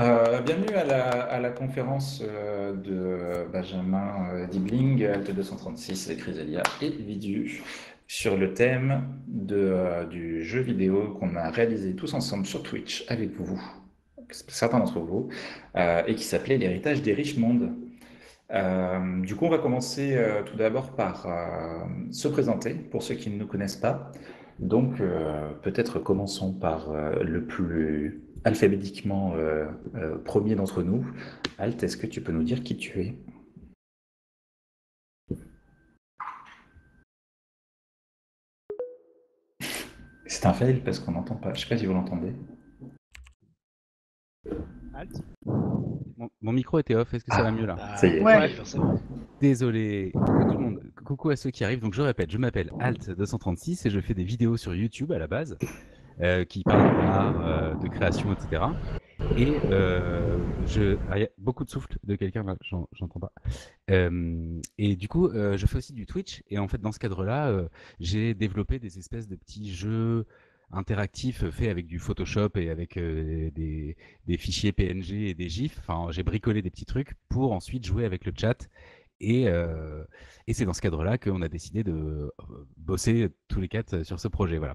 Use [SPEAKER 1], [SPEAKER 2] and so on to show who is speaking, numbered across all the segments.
[SPEAKER 1] Euh, bienvenue à la, conférence euh, de Benjamin euh, Dibling, Alt 236, Chrysalia et Vidu sur le thème du jeu vidéo qu'on a réalisé tous ensemble sur Twitch avec vous, certains d'entre vous, et qui s'appelait L'héritage des riches mondes. Du coup, on va commencer tout d'abord par se présenter pour ceux qui ne nous connaissent pas. Donc, peut-être commençons par le plus alphabétiquement euh, euh, premier d'entre nous. Alt, est-ce que tu peux nous dire qui tu es? C'est un fail parce qu'on n'entend pas. Je sais pas si vous l'entendez.
[SPEAKER 2] Alt?
[SPEAKER 3] Mon, mon micro était off, est-ce que ça va mieux là?
[SPEAKER 1] Ah, ça y est.
[SPEAKER 2] Ouais.
[SPEAKER 3] Désolé, coucou tout le monde. Coucou à ceux qui arrivent. Donc je répète, je m'appelle Alt236 et je fais des vidéos sur YouTube à la base euh, qui parlent d'art, euh, de création, etc. Et euh, je, ah, y a beaucoup de souffle de quelqu'un là, j'en- j'entends pas. Euh, et du coup, je fais aussi du Twitch et en fait dans ce cadre-là, j'ai développé des espèces de petits jeux interactifs faits avec du Photoshop et avec des, fichiers PNG et des GIFs. Enfin, j'ai bricolé des petits trucs pour ensuite jouer avec le chat et, et c'est dans ce cadre-là qu'on a décidé de bosser tous les quatre sur ce projet. Voilà.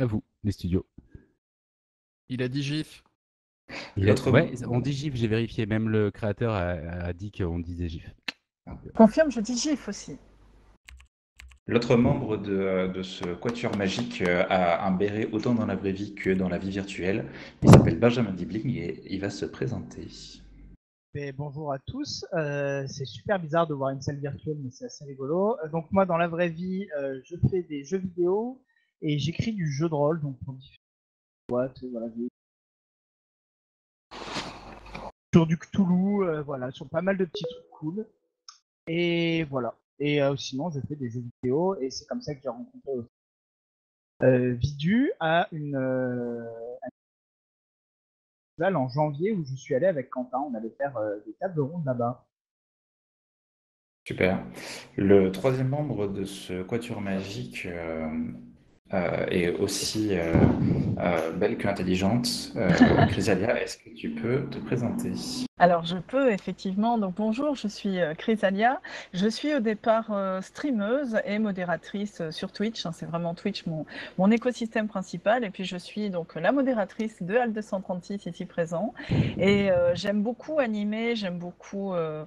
[SPEAKER 3] À vous, les studios.
[SPEAKER 4] Il a dit GIF.
[SPEAKER 3] Il a-
[SPEAKER 1] L'autre-
[SPEAKER 3] ouais, on dit GIF, j'ai vérifié. Même le créateur a, a dit qu'on disait GIF.
[SPEAKER 5] Confirme, je dis GIF aussi.
[SPEAKER 1] L'autre membre de, de ce quatuor magique euh, a un béret autant dans la vraie vie que dans la vie virtuelle. Il s'appelle Benjamin Dibling et il va se présenter.
[SPEAKER 2] Mais bonjour à tous. Euh, c'est super bizarre de voir une salle virtuelle, mais c'est assez rigolo. Euh, donc moi, dans la vraie vie, euh, je fais des jeux vidéo et j'écris du jeu de rôle, donc pour différentes boîtes, voilà. Sur du Cthulhu, euh, voilà, sur pas mal de petits trucs cool. Et voilà. Et euh, sinon, je fais des jeux vidéo et c'est comme ça que j'ai rencontré aussi. Euh, Vidu à une euh, festival en janvier où je suis allé avec Quentin. On allait faire des tables rondes là-bas.
[SPEAKER 1] Super. Le troisième membre de ce quatuor magique euh, est aussi euh, euh, belle qu'intelligente. Euh, Chrysalia, est-ce que tu peux te présenter?
[SPEAKER 5] Alors, je peux effectivement. Donc, bonjour, je suis Chrysalia. Je suis au départ streameuse et modératrice sur Twitch. hein, c'est vraiment Twitch mon, mon écosystème principal. Et puis, je suis donc la modératrice de HAL 236 ici présent. Et euh, j'aime beaucoup animer, j'aime beaucoup euh,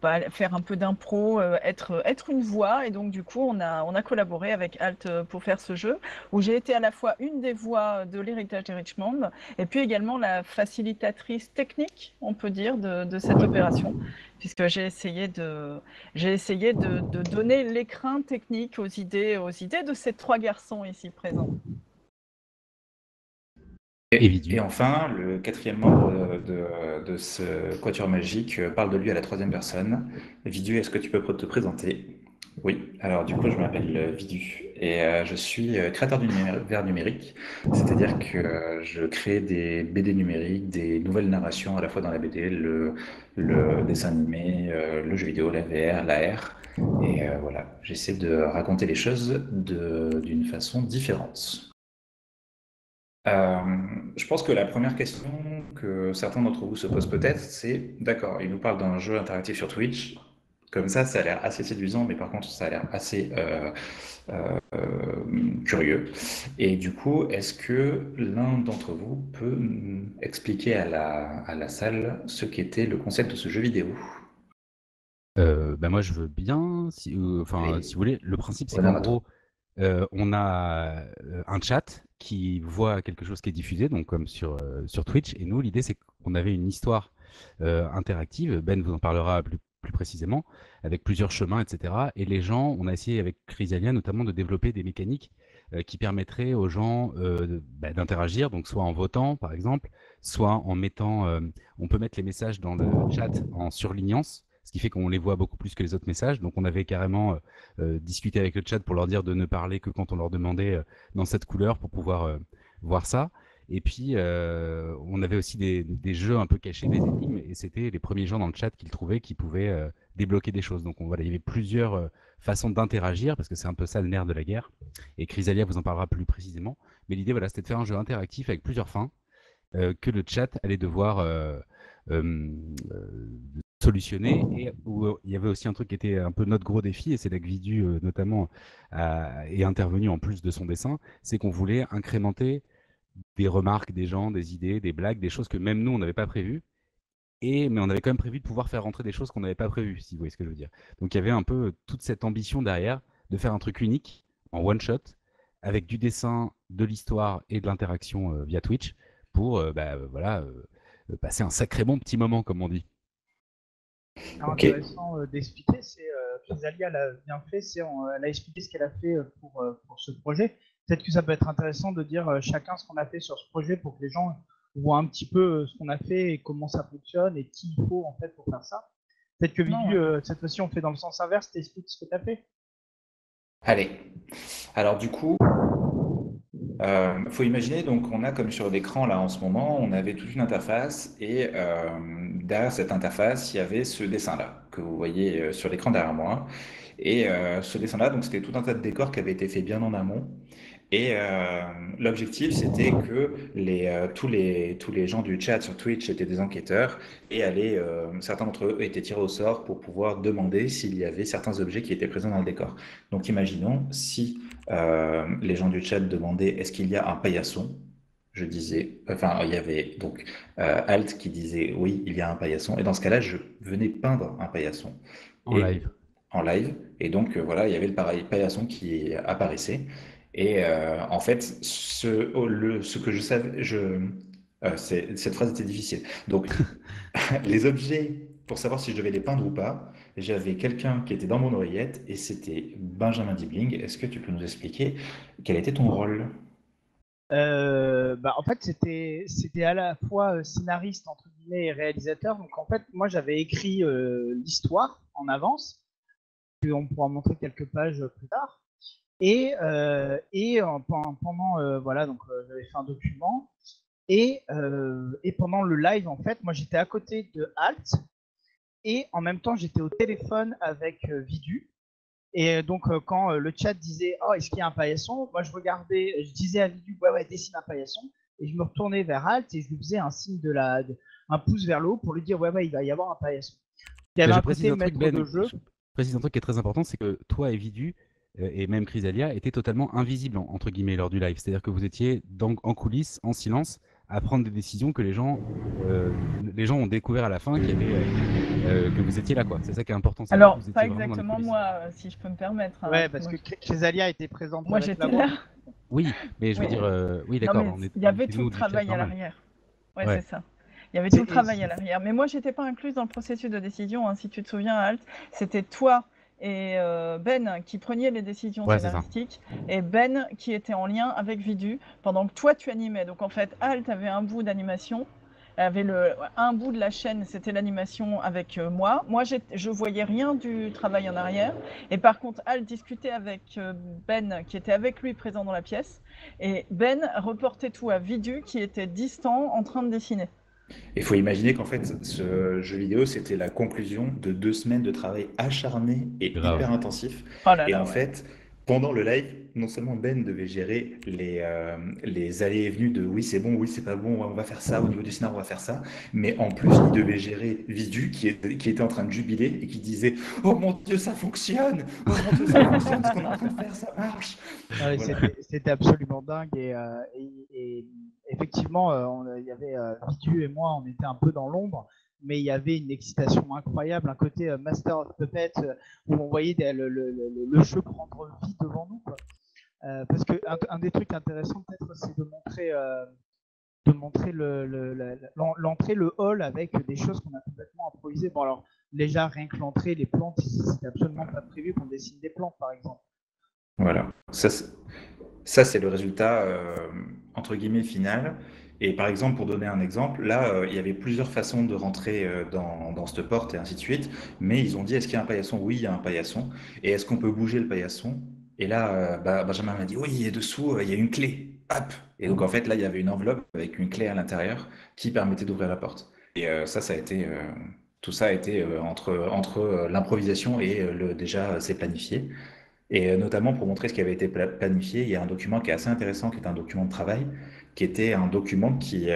[SPEAKER 5] pas- faire un peu d'impro, être, être une voix. Et donc, du coup, on a, on a collaboré avec Alt pour faire ce jeu où j'ai été à la fois une des voix de l'héritage des Richmond et puis également la facilitatrice technique, on peut dire, de, de cette opération, puisque j'ai essayé de, j'ai essayé de, de donner l'écrin technique aux idées, aux idées de ces trois garçons ici présents.
[SPEAKER 1] Et enfin, le quatrième membre de, de ce quatuor magique euh, parle de lui à la troisième personne. Vidu, est-ce que tu peux te présenter? Oui, alors du coup, je m'appelle euh, Vidu et euh, je suis euh, créateur d'univers numérique, c'est-à-dire que euh, je crée des BD numériques, des nouvelles narrations à la fois dans la BD, le, dessin animé, le jeu vidéo, la VR, la. Et voilà, j'essaie de raconter les choses d'une façon différente. Je pense que la première question que certains d'entre vous se posent peut-être, c'est, d'accord, il nous parle d'un jeu interactif sur Twitch. Comme ça, ça a l'air assez séduisant, mais par contre, ça a l'air assez euh, euh, curieux. Et du coup, est-ce que l'un d'entre vous peut expliquer à la, à la salle ce qu'était le concept de ce jeu vidéo?
[SPEAKER 3] Euh, bah moi, je veux bien. Si, enfin, si vous voulez, le principe, c'est qu'en gros, on a un chat qui voit quelque chose qui est diffusé, donc comme sur, sur Twitch. Et nous, l'idée, c'est qu'on avait une histoire euh, interactive. Ben vous en parlera plus, plus précisément, avec plusieurs chemins, etc. Et les gens, on a essayé avec Chrysalia notamment de développer des mécaniques euh, qui permettraient aux gens euh, bah, d'interagir, donc soit en votant, par exemple, soit en mettant. euh, on peut mettre les messages dans le chat en surlignance ce qui fait qu'on les voit beaucoup plus que les autres messages. Donc on avait carrément discuté avec le chat pour leur dire de ne parler que quand on leur demandait dans cette couleur pour pouvoir voir ça. Et puis euh, on avait aussi des, jeux un peu cachés, des énigmes, et c'était les premiers gens dans le chat qui le trouvaient qui pouvaient euh, débloquer des choses. Donc on, voilà, il y avait plusieurs euh, façons d'interagir parce que c'est un peu ça le nerf de la guerre. Et Chrysalia vous en parlera plus précisément. Mais l'idée voilà, c'était de faire un jeu interactif avec plusieurs fins que le chat allait devoir solutionner et où il y avait aussi un truc qui était un peu notre gros défi et c'est là que Vidu notamment est intervenu en plus de son dessin, c'est qu'on voulait incrémenter des remarques des gens, des idées, des blagues, des choses que même nous on n'avait pas prévues et, mais on avait quand même prévu de pouvoir faire rentrer des choses qu'on n'avait pas prévues, si vous voyez ce que je veux dire. Donc il y avait un peu toute cette ambition derrière de faire un truc unique, en one shot, avec du dessin, de l'histoire et de l'interaction euh, via Twitch, pour euh, bah, euh, voilà, passer un sacré bon petit moment, comme on dit.
[SPEAKER 2] Intéressant d'expliquer, c'est Chrysalia l'a bien fait, c'est elle a expliqué ce qu'elle a fait pour, pour ce projet. Peut-être que ça peut être intéressant de dire chacun ce qu'on a fait sur ce projet pour que les gens voit un petit peu euh, ce qu'on a fait et comment ça fonctionne et qui il faut en fait pour faire ça. Peut-être que Vidu, euh, cette fois-ci, on fait dans le sens inverse, t'expliques ce que tu as fait.
[SPEAKER 1] Allez. Alors du coup, il euh, faut imaginer, donc on a comme sur l'écran là en ce moment, on avait toute une interface et derrière cette interface, il y avait ce dessin-là que vous voyez sur l'écran derrière moi. Et ce dessin-là, donc c'était tout un tas de décors qui avaient été faits bien en amont. Et euh, l'objectif, c'était que les, euh, tous, les, tous les gens du chat sur Twitch étaient des enquêteurs et allaient, euh, certains d'entre eux étaient tirés au sort pour pouvoir demander s'il y avait certains objets qui étaient présents dans le décor. Donc imaginons si les gens du chat demandaient est-ce qu'il y a un paillasson? Je disais, enfin, il y avait donc Alt qui disait oui, il y a un paillasson. Et dans ce cas-là, je venais peindre un paillasson.
[SPEAKER 3] En live.
[SPEAKER 1] En live. Et donc, voilà, il y avait le paillasson qui apparaissait. Et euh, en fait, ce, oh, le, ce que je savais, je, euh, cette phrase était difficile. Donc, les objets, pour savoir si je devais les peindre ou pas, j'avais quelqu'un qui était dans mon oreillette et c'était Benjamin Dibling. Est-ce que tu peux nous expliquer quel était ton rôle?
[SPEAKER 2] Euh, bah, en fait, c'était c'était à la fois scénariste entre guillemets et réalisateur. Donc en fait, moi j'avais écrit l'histoire en avance, puis on pourra montrer quelques pages plus tard. Et, euh, et pendant, euh, voilà, donc euh, j'avais fait un document. Et, et pendant le live, en fait, moi j'étais à côté de Alt. Et en même temps, j'étais au téléphone avec Vidu. Et donc, quand le chat disait Oh, est-ce qu'il y a un paillasson? Moi, je regardais, je disais à Vidu Ouais, ouais, dessine un paillasson. Et je me retournais vers Alt et je lui faisais un signe de la, un pouce vers le haut pour lui dire Ouais, ouais, il va y avoir un paillasson.
[SPEAKER 3] Il y avait un côté maître ben, de jeu. Je précise un truc qui est très important c'est que toi et Vidu, et même Chrysalia était totalement invisible entre guillemets lors du live. C'est-à-dire que vous étiez donc en coulisses, en silence, à prendre des décisions que les gens, euh, les gens ont découvert à la fin avait, euh, que vous étiez là quoi. C'est ça qui est important.
[SPEAKER 5] Alors pas exactement moi, si je peux me permettre.
[SPEAKER 2] Hein. Ouais, parce que Chrysalia était présente.
[SPEAKER 5] Moi j'étais là.
[SPEAKER 3] Oui, mais je veux dire, oui d'accord.
[SPEAKER 5] Il y avait tout le travail à l'arrière. Ouais, c'est ça. Il y avait tout le travail à l'arrière. Mais moi, j'étais pas incluse dans le processus de décision. Hein. Si tu te souviens, Alt, c'était toi et euh, Ben qui prenait les décisions scénaristiques et Ben qui était en lien avec Vidu pendant que toi tu animais. Donc en fait, Alt avait un bout d'animation, avait le, un bout de la chaîne, c'était l'animation avec euh, moi. Moi, je voyais rien du travail en arrière. Et par contre, Alt discutait avec euh, Ben qui était avec lui présent dans la pièce. Et Ben reportait tout à Vidu qui était distant en train de dessiner.
[SPEAKER 1] Il faut imaginer qu'en fait, ce jeu vidéo, c'était la conclusion de deux semaines de travail acharné et hyper intensif. Oh et en fait, pendant le live, non seulement Ben devait gérer les, euh, les allées et venues de oui, c'est bon, oui, c'est pas bon, on va faire ça, au niveau du scénario, on va faire ça, mais en plus, il devait gérer Vidu qui, est, qui était en train de jubiler et qui disait Oh mon Dieu, ça fonctionne! Oh mon Dieu, ça fonctionne, ce qu'on est en train de faire, ça marche!
[SPEAKER 2] Ah C'était absolument dingue et, euh, et, effectivement, euh, il y avait Vidu et moi, on était un peu dans l'ombre mais il y avait une excitation incroyable, un côté Master of Puppet où on voyait le, le, jeu prendre vie devant nous. Euh, parce que un, des trucs intéressants peut-être c'est de montrer euh, de montrer l'entrée, le, hall avec des choses qu'on a complètement improvisées. Bon alors déjà rien que l'entrée, les plantes, c'était absolument pas prévu qu'on dessine des plantes par exemple.
[SPEAKER 1] Voilà, ça c'est le résultat euh, entre guillemets final. Et par exemple, pour donner un exemple, là, il y avait plusieurs façons de rentrer dans, dans, cette porte et ainsi de suite. Mais ils ont dit, est-ce qu'il y a un paillasson? Oui, il y a un paillasson. Et est-ce qu'on peut bouger le paillasson? Et là, euh, bah, Benjamin m'a dit, oui, et dessous, euh, il y a une clé. Hop Et donc, en fait, là, il y avait une enveloppe avec une clé à l'intérieur qui permettait d'ouvrir la porte. Et euh, ça, ça a été, tout ça a été entre, entre l'improvisation et le déjà, c'est planifié. Et notamment pour montrer ce qui avait été planifié, il y a un document qui est assez intéressant, qui est un document de travail, qui était un document qui,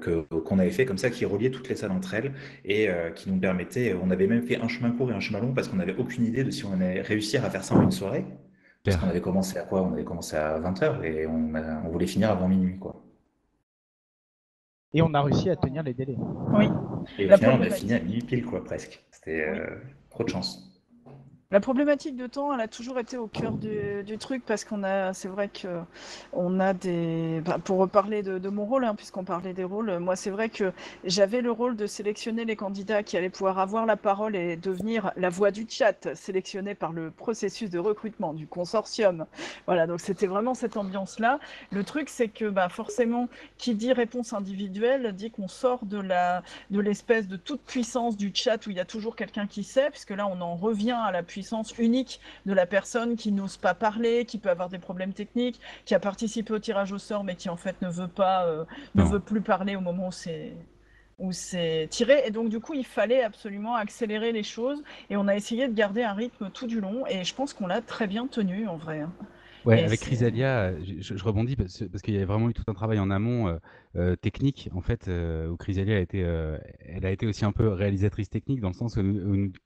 [SPEAKER 1] qu'on avait fait comme ça, qui reliait toutes les salles entre elles et qui nous permettait, on avait même fait un chemin court et un chemin long parce qu'on n'avait aucune idée de si on allait réussir à faire ça en une soirée. Parce qu'on avait commencé à quoi? On avait commencé à 20h et on, on voulait finir avant minuit. quoi.
[SPEAKER 2] Et on a réussi à tenir les délais.
[SPEAKER 5] Oui.
[SPEAKER 1] Et au final, on a fini à minuit pile, quoi, presque. C'était trop de chance.
[SPEAKER 5] La problématique de temps, elle a toujours été au cœur du, truc parce qu'on a, c'est vrai que on a des, bah, pour reparler de, mon rôle, hein, puisqu'on parlait des rôles, moi c'est vrai que j'avais le rôle de sélectionner les candidats qui allaient pouvoir avoir la parole et devenir la voix du chat, sélectionnée par le processus de recrutement du consortium. Voilà, donc c'était vraiment cette ambiance-là. Le truc, c'est que bah, forcément, qui dit réponse individuelle dit qu'on sort de la, de l'espèce de toute puissance du chat où il y a toujours quelqu'un qui sait, puisque là on en revient à la puissance puissance unique de la personne qui n'ose pas parler, qui peut avoir des problèmes techniques, qui a participé au tirage au sort, mais qui en fait ne veut pas, euh, ne veut plus parler au moment où c'est où c'est tiré. Et donc, du coup, il fallait absolument accélérer les choses. Et on a essayé de garder un rythme tout du long. Et je pense qu'on l'a très bien tenu, en vrai.
[SPEAKER 3] Ouais, avec Chrysalia, je, rebondis parce, qu'il y a vraiment eu tout un travail en amont euh, euh, technique, en fait, euh, où Chrysalia a été, elle a été aussi un peu réalisatrice technique dans le sens où,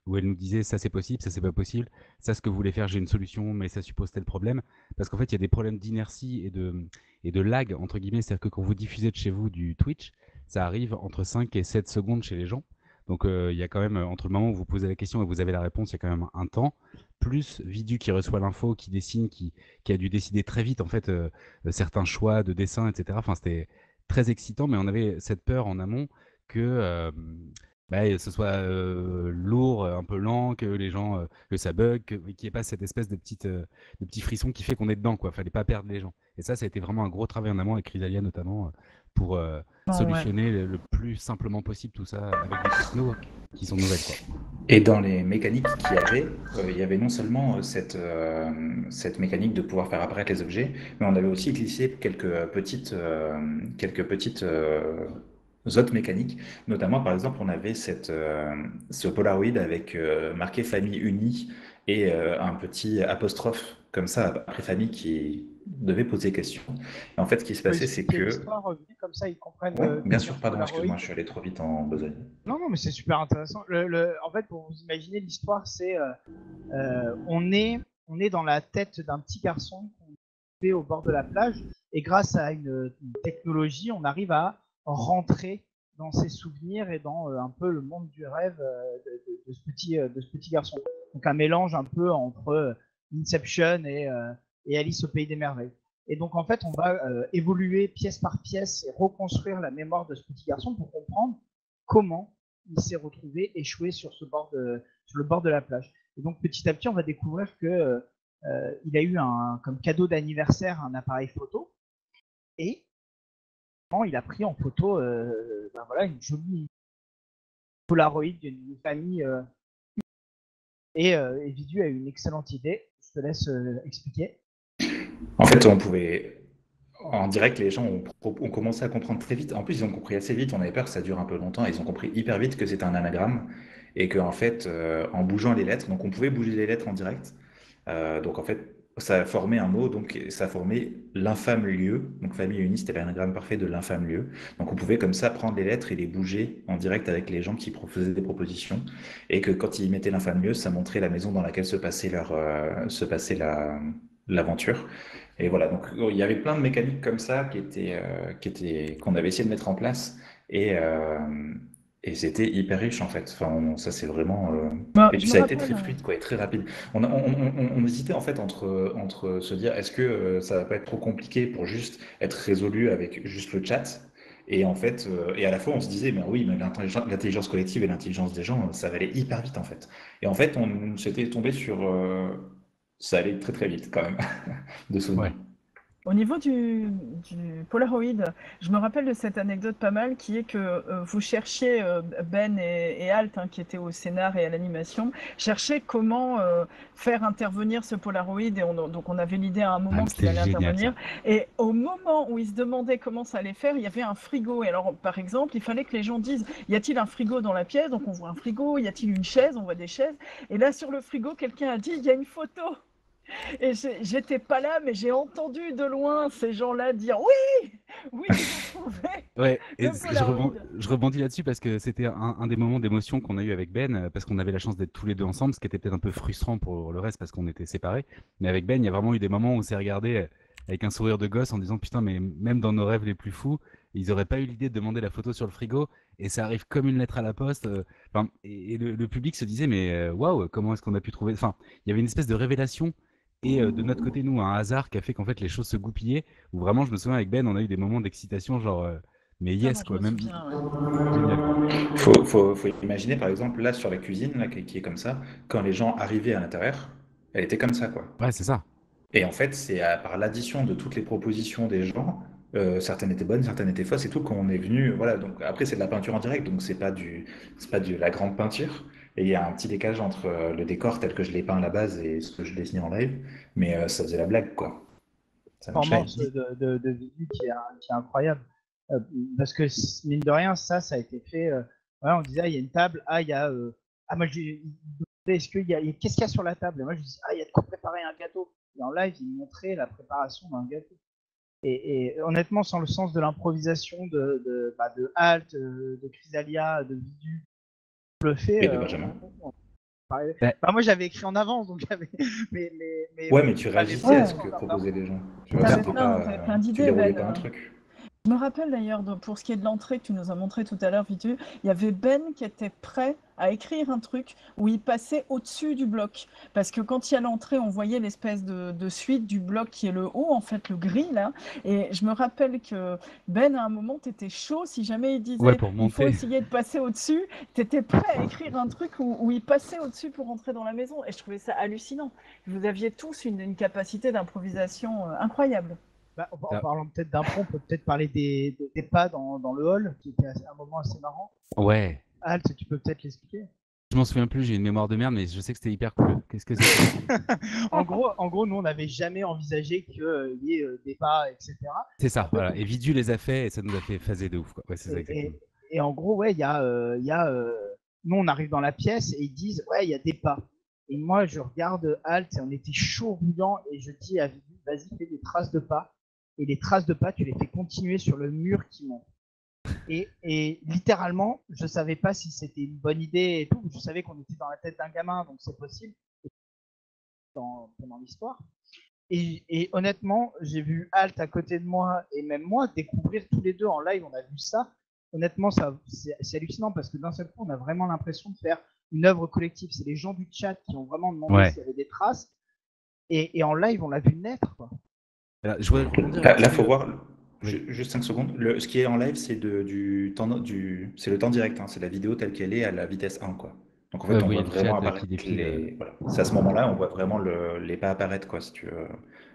[SPEAKER 3] où, elle nous disait ça c'est possible, ça c'est pas possible, ça ce que vous voulez faire, j'ai une solution, mais ça suppose tel problème. Parce qu'en fait, il y a des problèmes d'inertie et de, et de lag, entre guillemets, c'est-à-dire que quand vous diffusez de chez vous du Twitch, ça arrive entre 5 et 7 secondes chez les gens. Donc il y a quand même, entre le moment où vous posez la question et vous avez la réponse, il y a quand même un temps plus Vidu qui reçoit l'info, qui dessine, qui, a dû décider très vite en fait euh, euh, certains choix de dessin, etc. Enfin, c'était très excitant, mais on avait cette peur en amont que euh, bah, ce soit lourd, un peu lent, que les gens, que ça bug, qu'il n'y ait pas cette espèce de petite, de petit frisson qui fait qu'on est dedans, quoi. Fallait pas perdre les gens. Et ça, ça a été vraiment un gros travail en amont avec Chrysalia notamment pour ah solutionner le, plus simplement possible tout ça avec des technos qui sont nouvelles. Quoi.
[SPEAKER 1] Et dans les mécaniques qu'il y avait, euh, il y avait non seulement euh, cette, euh, cette mécanique de pouvoir faire apparaître les objets, mais on avait aussi glissé quelques petites, quelques petites autres mécaniques. Notamment, par exemple, on avait cette, ce Polaroid avec marqué famille unie et un petit apostrophe comme ça après famille qui devait poser question. Et en fait, ce qui se passait, c'est que.
[SPEAKER 2] Comme ça, ils comprennent.
[SPEAKER 1] Euh, bien sûr, pardon, excuse-moi, je suis allé trop vite en besogne.
[SPEAKER 2] Non, non, mais c'est super intéressant. Le, En fait, pour vous imaginer, l'histoire, c'est euh, euh, on est on est dans la tête d'un petit garçon qu'on fait au bord de la plage, et grâce à une, technologie, on arrive à rentrer dans ses souvenirs et dans un peu le monde du rêve de, ce petit, de ce petit garçon. Donc un mélange un peu entre Inception et, et Alice au pays des merveilles. Et donc en fait, on va euh, évoluer pièce par pièce et reconstruire la mémoire de ce petit garçon pour comprendre comment il s'est retrouvé échoué sur, ce bord sur le bord de la plage. Et donc petit à petit, on va découvrir que euh, il a eu un, comme cadeau d'anniversaire un appareil photo et il a pris en photo euh, ben voilà, une jolie Polaroid d'une famille. et, et Vidu a eu une excellente idée. Je te laisse expliquer.
[SPEAKER 1] En fait, on pouvait. En direct, les gens ont, commencé à comprendre très vite. En plus, ils ont compris assez vite. On avait peur que ça dure un peu longtemps. Ils ont compris hyper vite que c'était un anagramme et qu'en en fait, euh, en bougeant les lettres, donc on pouvait bouger les lettres en direct. Euh, donc en fait, ça a formé un mot, donc ça a formé l'infâme lieu. Donc famille unie, c'était l'anagramme parfait de l'infâme lieu. Donc on pouvait comme ça prendre les lettres et les bouger en direct avec les gens qui faisaient des propositions. Et que quand ils mettaient l'infâme lieu, ça montrait la maison dans laquelle se passait leur, euh, se passait la, l'aventure. Et voilà, donc il y avait plein de mécaniques comme ça qui étaient, euh, qui étaient, qu'on avait essayé de mettre en place et, euh, et c'était hyper riche en fait. Enfin, ça c'est vraiment. Euh, bah, et puis ça a été très fluide quoi, et très rapide. On, on, hésitait en fait entre, entre se dire est-ce que ça va pas être trop compliqué pour juste être résolu avec juste le chat? Et en fait, et à la fois on se disait, mais oui, mais l'intelligence collective et l'intelligence des gens, ça va aller hyper vite en fait. Et en fait, on s'était tombé sur, ça allait très très vite quand même de souvenir.
[SPEAKER 5] Au niveau du, Polaroid, je me rappelle de cette anecdote pas mal qui est que euh, vous cherchiez, euh, Ben et, Alt, hein, qui étaient au scénar et à l'animation, cherchaient comment euh, faire intervenir ce Polaroid. Et donc on avait l'idée à un moment ah, qu'il allait intervenir. Et au moment où ils se demandaient comment ça allait faire, il y avait un frigo. Et alors, par exemple, il fallait que les gens disent y a-t-il un frigo dans la pièce? Donc on voit un frigo. Y a-t-il une chaise? On voit des chaises. Et là, sur le frigo, quelqu'un a dit il y a une photo. Et j'étais pas là, mais j'ai entendu de loin ces gens-là dire oui, oui,
[SPEAKER 3] Ouais, et je, rebondis, là-dessus parce que c'était un, des moments d'émotion qu'on a eu avec Ben, euh, parce qu'on avait la chance d'être tous les deux ensemble, ce qui était peut-être un peu frustrant pour le reste parce qu'on était séparés. Mais avec Ben, il y a vraiment eu des moments où on s'est regardé euh, avec un sourire de gosse en disant putain, mais même dans nos rêves les plus fous, ils n'auraient pas eu l'idée de demander la photo sur le frigo et ça arrive comme une lettre à la poste. Euh, et, le, public se disait mais waouh, comment est-ce qu'on a pu trouver? Enfin, il y avait une espèce de révélation et de notre côté, nous, un hasard qui a fait qu'en fait les choses se goupillaient. Où vraiment, je me souviens avec Ben, on a eu des moments d'excitation, genre, mais yes, quoi, même.
[SPEAKER 1] Faut, faut, faut, imaginer, par exemple, là sur la cuisine, là, qui est comme ça, quand les gens arrivaient à l'intérieur, elle était comme ça, quoi.
[SPEAKER 3] Ouais, c'est ça.
[SPEAKER 1] Et en fait, c'est par l'addition de toutes les propositions des gens, euh, certaines étaient bonnes, certaines étaient fausses et tout, qu'on est venu. Voilà, donc après, c'est de la peinture en direct, donc c'est pas du, c'est pas de la grande peinture. Et il y a un petit décalage entre euh, le décor tel que je l'ai peint à la base et ce que je dessinais en live, mais euh, ça faisait la blague, quoi.
[SPEAKER 2] Ça de, de, de, qui est, qui est incroyable. parce que, mine de rien, ça, ça a été fait. on disait, ah, il y a une table, ah, il y a. ah, moi, j'ai est-ce qu'il y a, qu'est-ce qu'il y a sur la table? Et moi, je dis, ah, il y a de quoi préparer un gâteau. Et en live, il montrait la préparation d'un gâteau. Et, honnêtement, sans le sens de l'improvisation de, de, bah, de Halt, euh, de Chrysalia, de Vidu, le fait.
[SPEAKER 1] Euh,
[SPEAKER 2] bah, moi, j'avais écrit en avance, donc j'avais. Mais,
[SPEAKER 1] mais, ouais, mais tu réagissais à ce que proposaient les gens.
[SPEAKER 5] Tu avais plein, d'idées, pas un truc. Je me rappelle d'ailleurs, pour ce qui est de l'entrée que tu nous as montré tout à l'heure, Vitu, il y avait Ben qui était prêt à écrire un truc où il passait au-dessus du bloc. Parce que quand il y a l'entrée, on voyait l'espèce de, suite du bloc qui est le haut, en fait, le gris, là. Et je me rappelle que Ben, à un moment, tu étais chaud. Si jamais il disait il faut essayer de passer au-dessus, tu étais prêt à écrire un truc où, il passait au-dessus pour rentrer dans la maison. Et je trouvais ça hallucinant. Vous aviez tous une capacité d'improvisation euh, incroyable.
[SPEAKER 2] Bah, en, ah. parlant peut-être d'un on peut peut-être parler des, des, pas dans, dans, le hall, qui était un moment assez marrant.
[SPEAKER 3] Ouais.
[SPEAKER 2] Alt, tu peux peut-être l'expliquer?
[SPEAKER 3] Je m'en souviens plus, j'ai une mémoire de merde, mais je sais que c'était hyper cool. Qu'est-ce que c'est?
[SPEAKER 2] En, gros, en gros, nous, on n'avait jamais envisagé qu'il euh, y ait euh, des pas, etc.
[SPEAKER 3] C'est ça, voilà. Et Vidu les a fait et ça nous a fait phaser de ouf. Quoi. Ouais,
[SPEAKER 2] et, et, en gros, ouais, il y a. Euh, y a nous, on arrive dans la pièce et ils disent Ouais, il y a des pas. Et moi, je regarde Alt et on était chaud bouillant et je dis à Vidu Vas-y, fais des traces de pas et les traces de pas, tu les fais continuer sur le mur qui monte. Et, et littéralement, je savais pas si c'était une bonne idée et tout. Je savais qu'on était dans la tête d'un gamin, donc c'est possible dans, pendant l'histoire. Et, et, honnêtement, j'ai vu Alt à côté de moi et même moi découvrir tous les deux en live. On a vu ça. Honnêtement, ça c'est hallucinant parce que d'un seul coup, on a vraiment l'impression de faire une œuvre collective. C'est les gens du chat qui ont vraiment demandé s'il y avait des traces. Et, et en live, on l'a vu naître. Quoi.
[SPEAKER 1] Là, il faut voir, juste 5 secondes. Le, ce qui est en live, c'est du temps, du, c'est le temps direct. Hein. c'est la vidéo telle qu'elle est à la vitesse 1, quoi. Donc en fait, on voit vraiment apparaître les... voilà. C'est à ce moment-là, on voit vraiment le... les pas apparaître, quoi, si tu veux.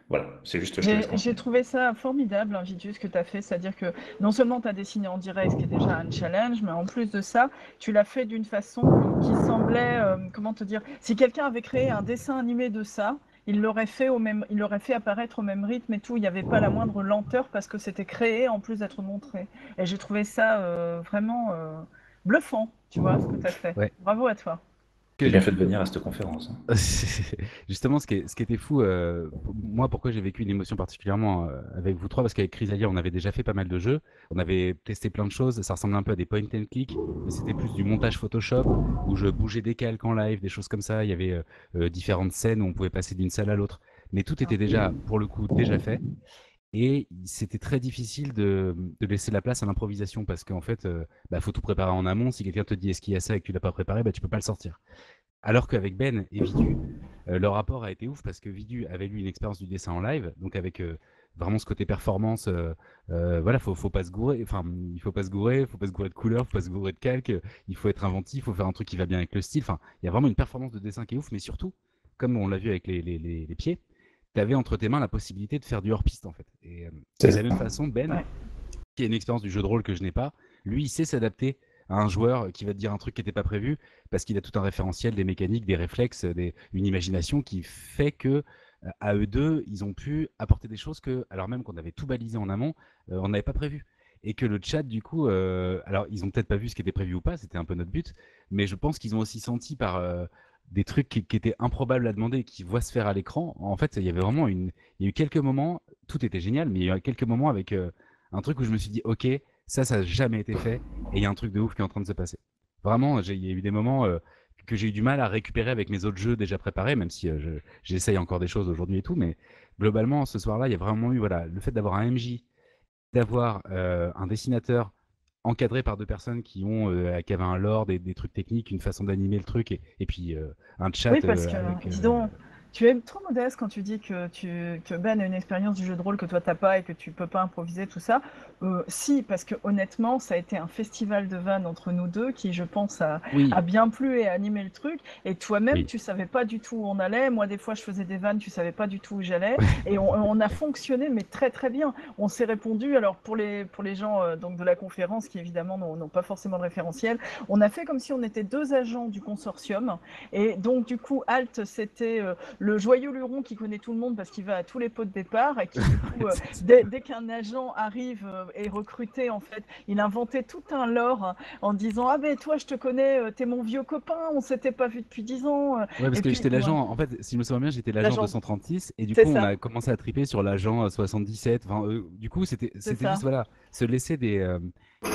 [SPEAKER 1] Voilà, c'est juste.
[SPEAKER 5] J'ai trouvé ça formidable, hein, ce que tu as fait. C'est-à-dire que non seulement tu as dessiné en direct, ce qui est déjà un challenge, mais en plus de ça, tu l'as fait d'une façon qui semblait, euh, comment te dire, si quelqu'un avait créé un dessin animé de ça, il l'aurait fait au même, il l'aurait fait apparaître au même rythme et tout. Il n'y avait pas la moindre lenteur parce que c'était créé en plus d'être montré. Et j'ai trouvé ça euh, vraiment euh, bluffant, tu vois, ce que tu as fait. Bravo à toi.
[SPEAKER 1] J'ai bien fait de venir à cette conférence. Hein.
[SPEAKER 3] Justement, ce qui, ce qui, était fou, euh, moi, pourquoi j'ai vécu une émotion particulièrement euh, avec vous trois, parce qu'avec Chrysalia, on avait déjà fait pas mal de jeux, on avait testé plein de choses, ça ressemblait un peu à des point and click, mais c'était plus du montage Photoshop, où je bougeais des calques en live, des choses comme ça, il y avait euh, différentes scènes où on pouvait passer d'une salle à l'autre, mais tout était déjà, pour le coup, déjà fait. Et c'était très difficile de, de, laisser la place à l'improvisation parce qu'en fait, il euh, bah, faut tout préparer en amont. Si quelqu'un te dit est-ce qu'il y a ça et que tu l'as pas préparé, bah, tu peux pas le sortir. Alors qu'avec Ben et Vidu, euh, le rapport a été ouf parce que Vidu avait eu une expérience du dessin en live, donc avec euh, vraiment ce côté performance. voilà, faut, faut pas se gourer. Enfin, il faut pas se gourer, faut pas se gourer de couleurs, faut pas se gourer de calque. Il faut être inventif, il faut faire un truc qui va bien avec le style. Enfin, il y a vraiment une performance de dessin qui est ouf, mais surtout, comme on l'a vu avec les pieds, tu avais entre tes mains la possibilité de faire du hors-piste en fait. Et euh, de la même façon, Ben, qui a une expérience du jeu de rôle que je n'ai pas, lui, il sait s'adapter à un joueur qui va te dire un truc qui n'était pas prévu parce qu'il a tout un référentiel, des mécaniques, des réflexes, des, une imagination qui fait que euh, à eux deux, ils ont pu apporter des choses que, alors même qu'on avait tout balisé en amont, euh, on n'avait pas prévu. Et que le chat, du coup, alors ils ont peut-être pas vu ce qui était prévu ou pas, c'était un peu notre but, mais je pense qu'ils ont aussi senti par des trucs qui, étaient improbables à demander qui voient se faire à l'écran. En fait, il y avait vraiment une. Il y a eu quelques moments, tout était génial, mais il y a eu quelques moments avec euh, un truc où je me suis dit, ok, ça, ça n'a jamais été fait, et il y a un truc de ouf qui est en train de se passer. Vraiment, il y a eu des moments euh, que j'ai eu du mal à récupérer avec mes autres jeux déjà préparés, même si euh, je- j'essaye encore des choses aujourd'hui et tout, mais globalement, ce soir-là, il y a vraiment eu voilà, le fait d'avoir un MJ, d'avoir un dessinateur encadré par deux personnes qui ont euh, qui avaient un lore, des, des trucs techniques, une façon d'animer le truc, et, et puis euh, un chat.
[SPEAKER 5] Oui, parce
[SPEAKER 3] euh,
[SPEAKER 5] que,
[SPEAKER 3] avec,
[SPEAKER 5] dis donc, tu es trop modeste quand tu dis que, tu, que Ben a une expérience du jeu de rôle que toi t'as pas et que tu peux pas improviser tout ça. Euh, si, parce que honnêtement, ça a été un festival de vannes entre nous deux qui, je pense, a,
[SPEAKER 3] Oui,
[SPEAKER 5] a bien plu et a animé le truc. Et toi-même,
[SPEAKER 3] Oui.
[SPEAKER 5] tu savais pas du tout où on allait. Moi, des fois, je faisais des vannes, tu savais pas du tout où j'allais. et on, on a fonctionné, mais très très bien. On s'est répondu. Alors pour les pour les gens euh, donc de la conférence qui évidemment n'ont n'ont pas forcément de référentiel, on a fait comme si on était deux agents du consortium. Et donc du coup, Alt, c'était euh, le joyeux luron qui connaît tout le monde parce qu'il va à tous les pots de départ et qui du coup, euh, dès, dès qu'un agent arrive euh, et recruté, en fait, il inventait tout un lore en disant Ah, ben toi, je te connais, euh, t'es mon vieux copain, on s'était pas vu depuis 10 ans. euh.
[SPEAKER 3] Ouais, parce
[SPEAKER 5] Et
[SPEAKER 3] que j'étais l'agent, en fait, si je me souviens bien, j'étais l'agent
[SPEAKER 5] L'agent-
[SPEAKER 3] 236, et du coup, on a commencé à triper sur l'agent euh, 77. Enfin, euh, du coup, c'était juste, voilà, se laisser des, euh,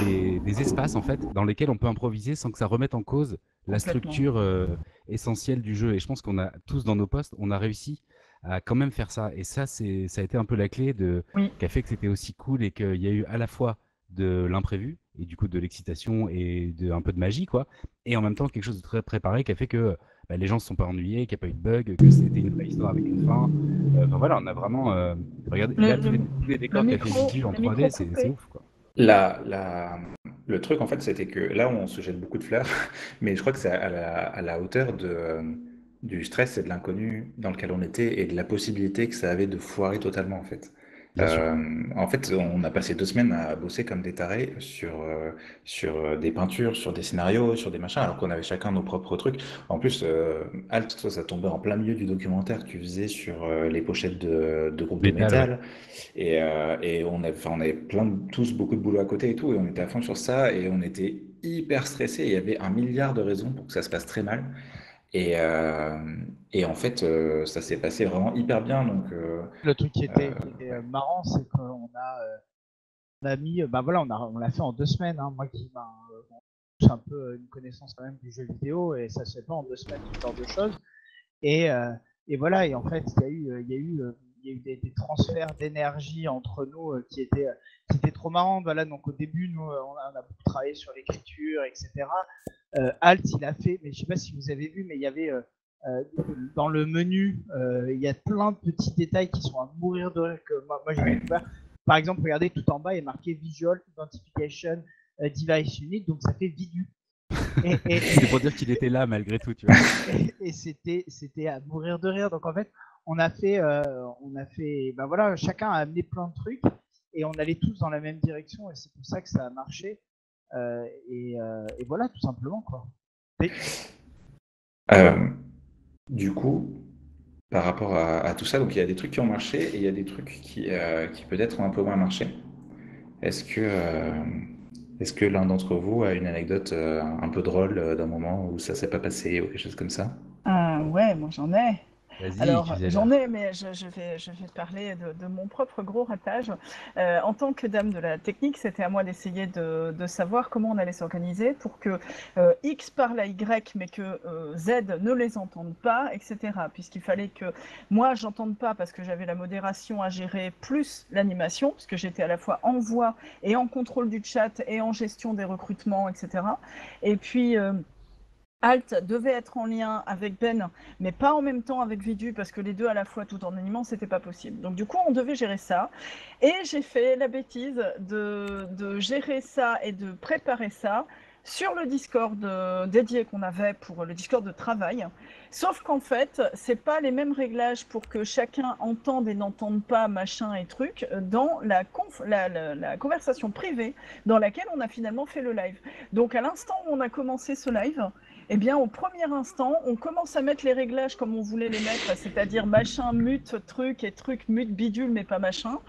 [SPEAKER 3] des, des espaces, en fait, dans lesquels on peut improviser sans que ça remette en cause la structure euh, essentielle du jeu. Et je pense qu'on a tous dans nos postes, on a réussi à quand même faire ça. Et ça, c'est, ça a été un peu la clé de,
[SPEAKER 5] Oui.
[SPEAKER 3] qui a fait que c'était aussi cool et qu'il y a eu à la fois de l'imprévu et du coup de l'excitation et de un peu de magie quoi et en même temps quelque chose de très préparé qui a fait que bah, les gens se sont pas ennuyés qu'il n'y a pas eu de bug que c'était une vraie histoire avec une fin Euh, enfin voilà on a vraiment euh, regardez
[SPEAKER 5] Le-
[SPEAKER 3] là, tous,
[SPEAKER 5] le-
[SPEAKER 3] les, tous les décors
[SPEAKER 5] le
[SPEAKER 3] qu'il y a fait en
[SPEAKER 5] le
[SPEAKER 3] 3D
[SPEAKER 5] micro
[SPEAKER 3] c'est
[SPEAKER 5] coupé.
[SPEAKER 3] c'est ouf quoi
[SPEAKER 1] La, la- le truc, en fait, c'était que là, on se jette beaucoup de fleurs, mais je crois que c'est à la, hauteur de, du stress et de l'inconnu dans lequel on était et de la possibilité que ça avait de foirer totalement, en fait. Euh, en fait, on a passé deux semaines à bosser comme des tarés sur, euh, sur euh, des peintures, sur des scénarios, sur des machins, alors qu'on avait chacun nos propres trucs. En plus, euh, Alt, toi, ça tombait en plein milieu du documentaire que tu faisais sur les pochettes de, de groupes de
[SPEAKER 3] Métal.
[SPEAKER 1] Et, et on avait, on avait plein de- tous beaucoup de boulot à côté et tout, et on était à fond sur ça, et on était hyper stressés. Il y avait un milliard de raisons pour que ça se passe très mal. Et, euh, et en fait, euh, ça s'est passé vraiment hyper bien. Donc, euh,
[SPEAKER 2] Le truc qui était, qui était, marrant, c'est qu'on a, on a mis, bah voilà, on a, on l'a fait en deux semaines. hein. Moi qui j'ai un peu une connaissance quand même du jeu vidéo et ça se fait pas en deux semaines ce genre de choses. Et, euh, et voilà, et en fait, il y a eu, il y a eu, il y a eu des, des transferts d'énergie entre nous euh, qui étaient, euh, qui étaient trop marrants. Voilà, donc au début, nous, euh, on a, on a beaucoup travaillé sur l'écriture, etc. Alt, il a fait, mais je sais pas si vous avez vu, mais il y avait dans le menu, il y a plein de petits détails qui sont à mourir de rire que moi, moi j'ai découvert. Par exemple, regardez tout en bas, il est marqué Visual Identification Device Unit, donc ça fait Vidu.
[SPEAKER 3] C'est pour dire qu'il était là malgré tout tu vois
[SPEAKER 2] et, et c'était c'était à mourir de rire. Donc en fait, on a fait, euh, on a fait, ben voilà, chacun a amené plein de trucs et on allait tous dans la même direction et c'est pour ça que ça a marché. Euh, et, euh, et voilà, tout simplement quoi. Et-
[SPEAKER 1] euh, du coup, par rapport à, à tout ça, donc il y a des trucs qui ont marché et il y a des trucs qui, euh, qui peut-être ont un peu moins marché. Est-ce que, euh, est-ce que l'un d'entre vous a une anecdote euh, un peu drôle euh, d'un moment où ça s'est pas passé ou quelque chose comme ça?
[SPEAKER 5] Ah, ouais, moi j'en ai. Alors, j'en ai, mais je, je vais, je vais parler de, de mon propre gros ratage. Euh, en tant que dame de la technique, c'était à moi d'essayer de, de savoir comment on allait s'organiser pour que euh, X parle à Y, mais que euh, Z ne les entende pas, etc. Puisqu'il fallait que moi, j'entende pas parce que j'avais la modération à gérer, plus l'animation, parce que j'étais à la fois en voix et en contrôle du chat et en gestion des recrutements, etc. Et puis... Alt devait être en lien avec Ben, mais pas en même temps avec Vidu, parce que les deux à la fois tout en animant, c'était pas possible. Donc du coup, on devait gérer ça. Et j'ai fait la bêtise de, gérer ça et de préparer ça sur le Discord euh, dédié qu'on avait pour le Discord de travail. Sauf qu'en fait, c'est pas les mêmes réglages pour que chacun entende et n'entende pas machin et truc dans la- la conversation privée dans laquelle on a finalement fait le live. Donc à l'instant où on a commencé ce live, eh bien, au premier instant, on commence à mettre les réglages comme on voulait les mettre, c'est-à-dire machin, mute, truc et truc, mute, bidule, mais pas machin.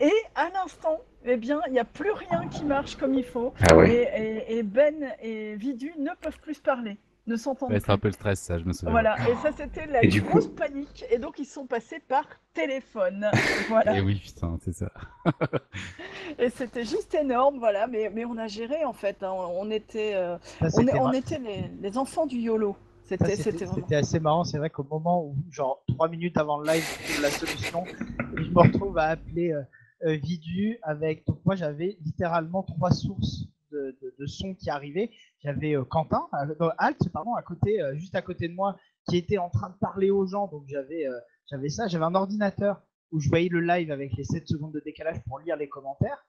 [SPEAKER 5] Et à l'instant, eh bien, il n'y a plus rien qui marche comme il faut.
[SPEAKER 1] Ah ouais.
[SPEAKER 5] Et, et- et Ben et Vidu ne peuvent plus se parler. Ne s'entendent
[SPEAKER 3] Ouais,
[SPEAKER 5] plus.
[SPEAKER 3] c'est un peu le stress, ça, je me souviens.
[SPEAKER 5] Voilà, et ça c'était la
[SPEAKER 1] Et du coup-
[SPEAKER 5] grosse panique. Et donc ils sont passés par téléphone. Voilà.
[SPEAKER 3] Et oui, putain, c'est ça.
[SPEAKER 5] Et c'était juste énorme, voilà. Mais, mais on a géré en fait. hein. On, était, euh,
[SPEAKER 2] Ça,
[SPEAKER 5] on, était les, les enfants du YOLO. C'était vraiment.
[SPEAKER 2] assez marrant. C'est vrai qu'au moment où, genre, trois minutes avant le live, je trouve la solution, je me retrouve à appeler euh, euh, Vidu avec. Donc, moi, j'avais littéralement trois sources de, sons qui arrivaient. J'avais euh, Quentin, euh, Alt, pardon, à côté, euh, juste à côté de moi, qui était en train de parler aux gens. Donc, j'avais ça. J'avais un ordinateur où je voyais le live avec les 7 secondes de décalage pour lire les commentaires.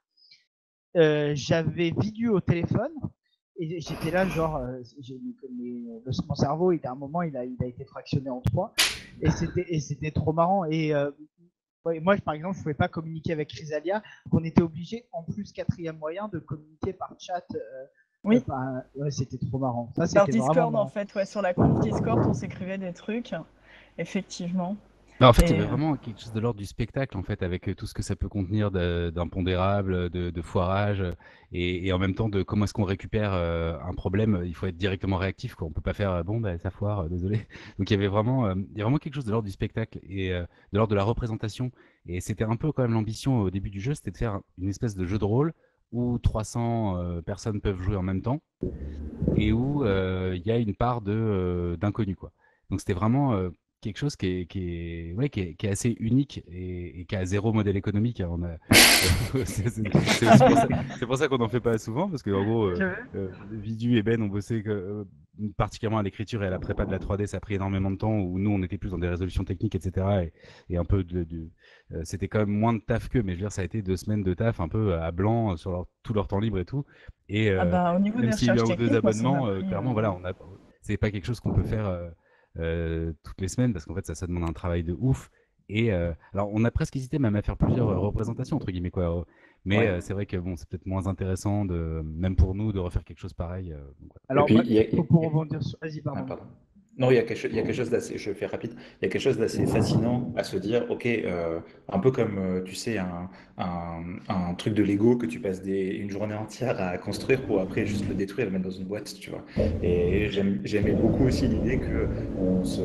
[SPEAKER 2] J'avais Vidu au téléphone et j'étais là genre euh, mon cerveau il à un moment il a, il a été fractionné en trois et c'était trop marrant et ouais, moi par exemple je pouvais pas communiquer avec Chrysalia on était obligé en plus quatrième moyen de communiquer par chat euh,
[SPEAKER 5] Oui.
[SPEAKER 2] euh, ouais, c'était trop marrant ça
[SPEAKER 5] Par Discord en fait, ouais, sur la conf Discord, on s'écrivait des trucs. Effectivement.
[SPEAKER 3] Non, en fait, il y avait
[SPEAKER 5] euh,
[SPEAKER 3] vraiment quelque chose de l'ordre du spectacle, en fait, avec euh, tout ce que ça peut contenir d'impondérables, de, de foirage, et, et en même temps de comment est-ce qu'on récupère euh, un problème. Il faut être directement réactif, quoi. On peut pas faire bon, bah, ça foire, euh, désolé. Donc il y avait vraiment, euh, il y a vraiment quelque chose de l'ordre du spectacle et de l'ordre de la représentation. Et c'était un peu quand même l'ambition au début du jeu, c'était de faire une espèce de jeu de rôle où 300 euh, personnes peuvent jouer en même temps et où il y a une part de d'inconnu, quoi. Donc c'était vraiment quelque chose qui est, qui est, ouais, qui est, qui est assez unique et, et qui a zéro modèle économique. hein. C'est pour ça, c'est pour ça qu'on n'en fait pas souvent, parce que en gros, euh, euh, Vidu et Ben ont bossé que, euh, particulièrement à l'écriture et à la prépa de la 3D, ça a pris énormément de temps, où nous on était plus dans des résolutions techniques, etc. Et, et un peu de, de- euh, c'était quand même moins de taf qu'eux, mais je veux dire, ça a été deux semaines de taf un peu à blanc sur leur, tout leur temps libre et tout. Et,
[SPEAKER 5] Ah bah, au niveau
[SPEAKER 3] même s'il y a deux abonnements, clairement, voilà, on a, c'est pas quelque chose qu'on peut faire toutes les semaines parce qu'en fait, ça, ça demande un travail de ouf. Et euh, alors, on a presque hésité même à faire plusieurs euh, représentations entre guillemets quoi. euh, Mais
[SPEAKER 1] Ouais.
[SPEAKER 3] euh, c'est vrai que bon, c'est peut-être moins intéressant de, même pour nous, de refaire quelque chose pareil. euh, donc,
[SPEAKER 2] alors
[SPEAKER 1] puis,
[SPEAKER 2] moi,
[SPEAKER 1] a-
[SPEAKER 2] pour, rebondir sur vas-y
[SPEAKER 1] Ah,
[SPEAKER 2] pardon
[SPEAKER 1] pardon. Non, il y a quelque, chose- d'assez, je fais rapide, il y a quelque chose d'assez fascinant à se dire, ok, euh, un peu comme, euh, tu sais, un, un, truc de Lego que tu passes une journée entière à construire pour après juste le détruire et le mettre dans une boîte, tu vois. Et j'aimais beaucoup aussi l'idée que on se,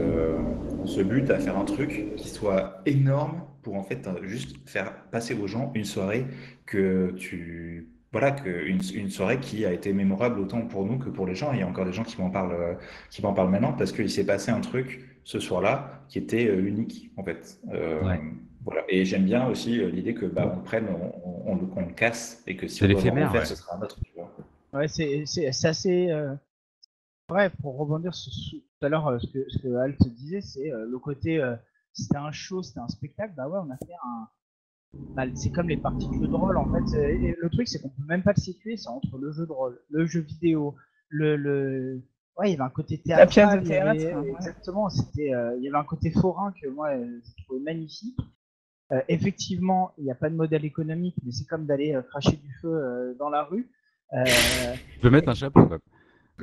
[SPEAKER 1] on se bute à faire un truc qui soit énorme pour en fait juste faire passer aux gens une soirée que tu... Voilà, que une, une soirée qui a été mémorable autant pour nous que pour les gens. Il y a encore des gens qui m'en parlent, euh, qui m'en parlent maintenant parce qu'il s'est passé un truc ce soir-là qui était euh, unique en fait. Euh,
[SPEAKER 3] Ouais.
[SPEAKER 1] Voilà. Et j'aime bien aussi l'idée que bah, on le prenne, on, on, on le- qu'on le casse et que si on refaire,
[SPEAKER 3] ouais.
[SPEAKER 1] ce sera un autre. Tu vois.
[SPEAKER 2] Ouais, c'est assez euh, vrai pour rebondir sur, sur- tout à l'heure ce que, ce que Alt disait, c'est euh, le côté euh, c'était un show, c'était un spectacle, bah ouais, on a fait un. Bah, c'est comme les parties de jeu de rôle en fait. euh, et le truc c'est qu'on peut même pas le situer, c'est entre le jeu de rôle, le jeu vidéo, le. le... Ouais, il y avait un côté
[SPEAKER 5] La pièce
[SPEAKER 2] théâtral.
[SPEAKER 5] de
[SPEAKER 2] avait-
[SPEAKER 5] théâtre, ouais.
[SPEAKER 2] Exactement, c'était, euh, il y avait un côté forain que moi euh, je trouvais magnifique. Euh, effectivement, il n'y a pas de modèle économique, mais c'est comme d'aller euh, cracher du feu euh, dans la rue. Euh,
[SPEAKER 3] Tu peux mettre un chapeau, quoi.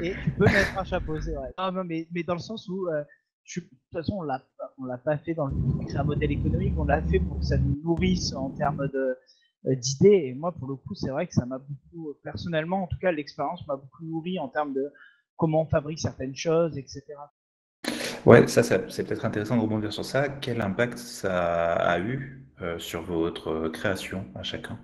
[SPEAKER 2] et tu peux mettre un chapeau, c'est vrai. Ah, non, mais, mais dans le sens où, euh, je de toute façon, on l'a, on l'a pas fait dans le but créer un modèle économique, on l'a fait pour que ça nous nourrisse en termes de, euh, d'idées. Et moi, pour le coup, c'est vrai que ça m'a beaucoup, personnellement, en tout cas, l'expérience m'a beaucoup nourri en termes de comment on fabrique certaines choses, etc.
[SPEAKER 1] Ouais, ça, ça- c'est peut-être intéressant de rebondir sur ça. Quel impact ça a eu euh, sur votre euh, création à chacun?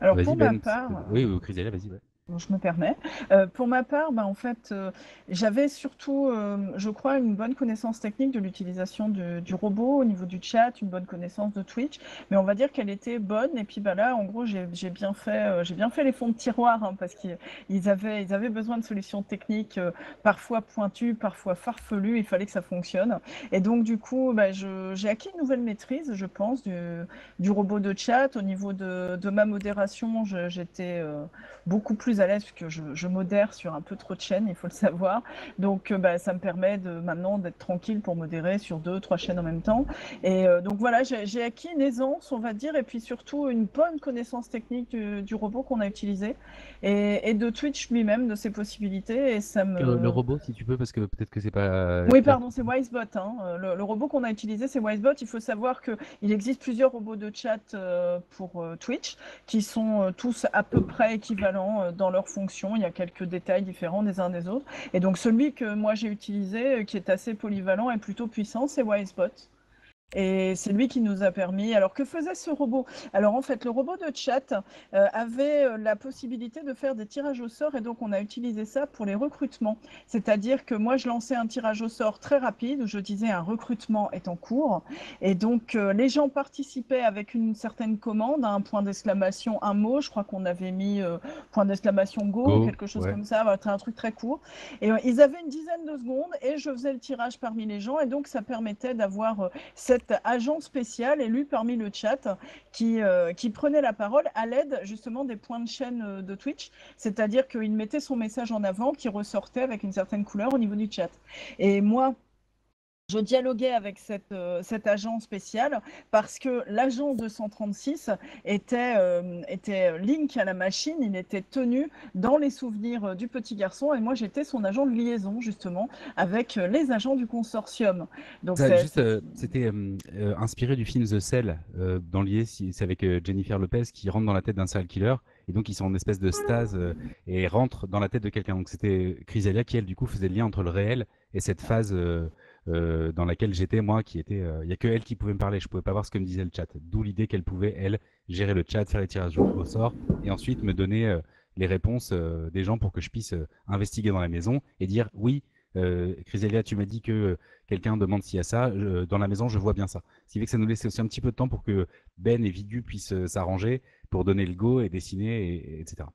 [SPEAKER 5] Alors
[SPEAKER 3] Vas-y,
[SPEAKER 5] pour ma
[SPEAKER 3] Ben.
[SPEAKER 5] part,
[SPEAKER 3] Oui, oui, Chrysalia, vas-y. ouais.
[SPEAKER 5] Je me permets. Euh, pour ma part, bah, en fait, euh, j'avais surtout, euh, je crois, une bonne connaissance technique de l'utilisation du, robot au niveau du chat, une bonne connaissance de Twitch, mais on va dire qu'elle était bonne. Et puis bah, là, en gros, j'ai bien fait, bien fait les fonds de tiroir hein, parce qu'ils ils avaient, besoin de solutions techniques parfois pointues, parfois farfelues. Il fallait que ça fonctionne. Et donc, du coup, je- j'ai acquis une nouvelle maîtrise, je pense, du, robot de chat. Au niveau de, ma modération, j'étais beaucoup plus à l'aise puisque je, je modère sur un peu trop de chaînes, il faut le savoir. Donc euh, bah, ça me permet de maintenant d'être tranquille pour modérer sur deux, trois chaînes en même temps. Et euh, donc voilà, j'ai acquis une aisance, on va dire, et puis surtout une bonne connaissance technique du, du robot qu'on a utilisé et, et de Twitch lui-même, de ses possibilités. Et ça me...
[SPEAKER 3] Euh, le robot, si tu peux, parce que peut-être que c'est pas.
[SPEAKER 5] Oui, pardon, c'est Wisebot. hein. Le, le robot qu'on a utilisé, c'est Wisebot. Il faut savoir qu'il existe plusieurs robots de chat pour Twitch qui sont tous à peu près équivalents dans dans leurs fonctions. Il y a quelques détails différents des uns des autres. Et donc celui que moi j'ai utilisé, qui est assez polyvalent et plutôt puissant, c'est Wisebot. Et c'est lui qui nous a permis. Alors, que faisait ce robot? Alors, en fait, le robot de chat euh, avait euh, la possibilité de faire des tirages au sort et donc on a utilisé ça pour les recrutements. C'est-à-dire que moi, je lançais un tirage au sort très rapide où je disais un recrutement est en cours. Et donc, euh, les gens participaient avec une certaine commande, un point d'exclamation, un mot. Je crois qu'on avait mis point d'exclamation go, quelque chose comme ça, un truc très court. Et ils avaient une dizaine de secondes et je faisais le tirage parmi les gens. Et donc, ça permettait d'avoir cette agent spécial élu parmi le chat qui, euh, qui prenait la parole à l'aide justement des points de chaîne euh, de Twitch, c'est-à-dire qu'il mettait son message en avant qui ressortait avec une certaine couleur au niveau du chat. Et moi, je dialoguais avec cette, euh, cet agent spécial parce que l'agent 236 était, euh, était link à la machine, il était tenu dans les souvenirs euh, du petit garçon et moi j'étais son agent de liaison justement avec les agents du consortium.
[SPEAKER 3] Donc c'était inspiré du film The Cell dans lié, c'est avec Jennifer Lopez qui rentre dans la tête d'un serial killer et donc ils sont en espèce de stase et rentrent dans la tête de quelqu'un. Donc c'était Chrysalia qui elle du coup faisait le lien entre le réel et cette phase euh, dans laquelle j'étais moi, qui était, euh, il n'y a que elle qui pouvait me parler, je pouvais pas voir ce que me disait le chat. D'où l'idée qu'elle pouvait elle gérer le chat, faire les tirages au sort et ensuite me donner euh, les réponses des gens pour que je puisse investiguer dans la maison et dire oui. Chrysélia, tu m'as dit que quelqu'un demande s'il y a ça. dans la maison, je vois bien ça. Ce qui fait que ça nous laissait aussi un petit peu de temps pour que Ben et Vidu puissent s'arranger pour donner le go et dessiner, etc.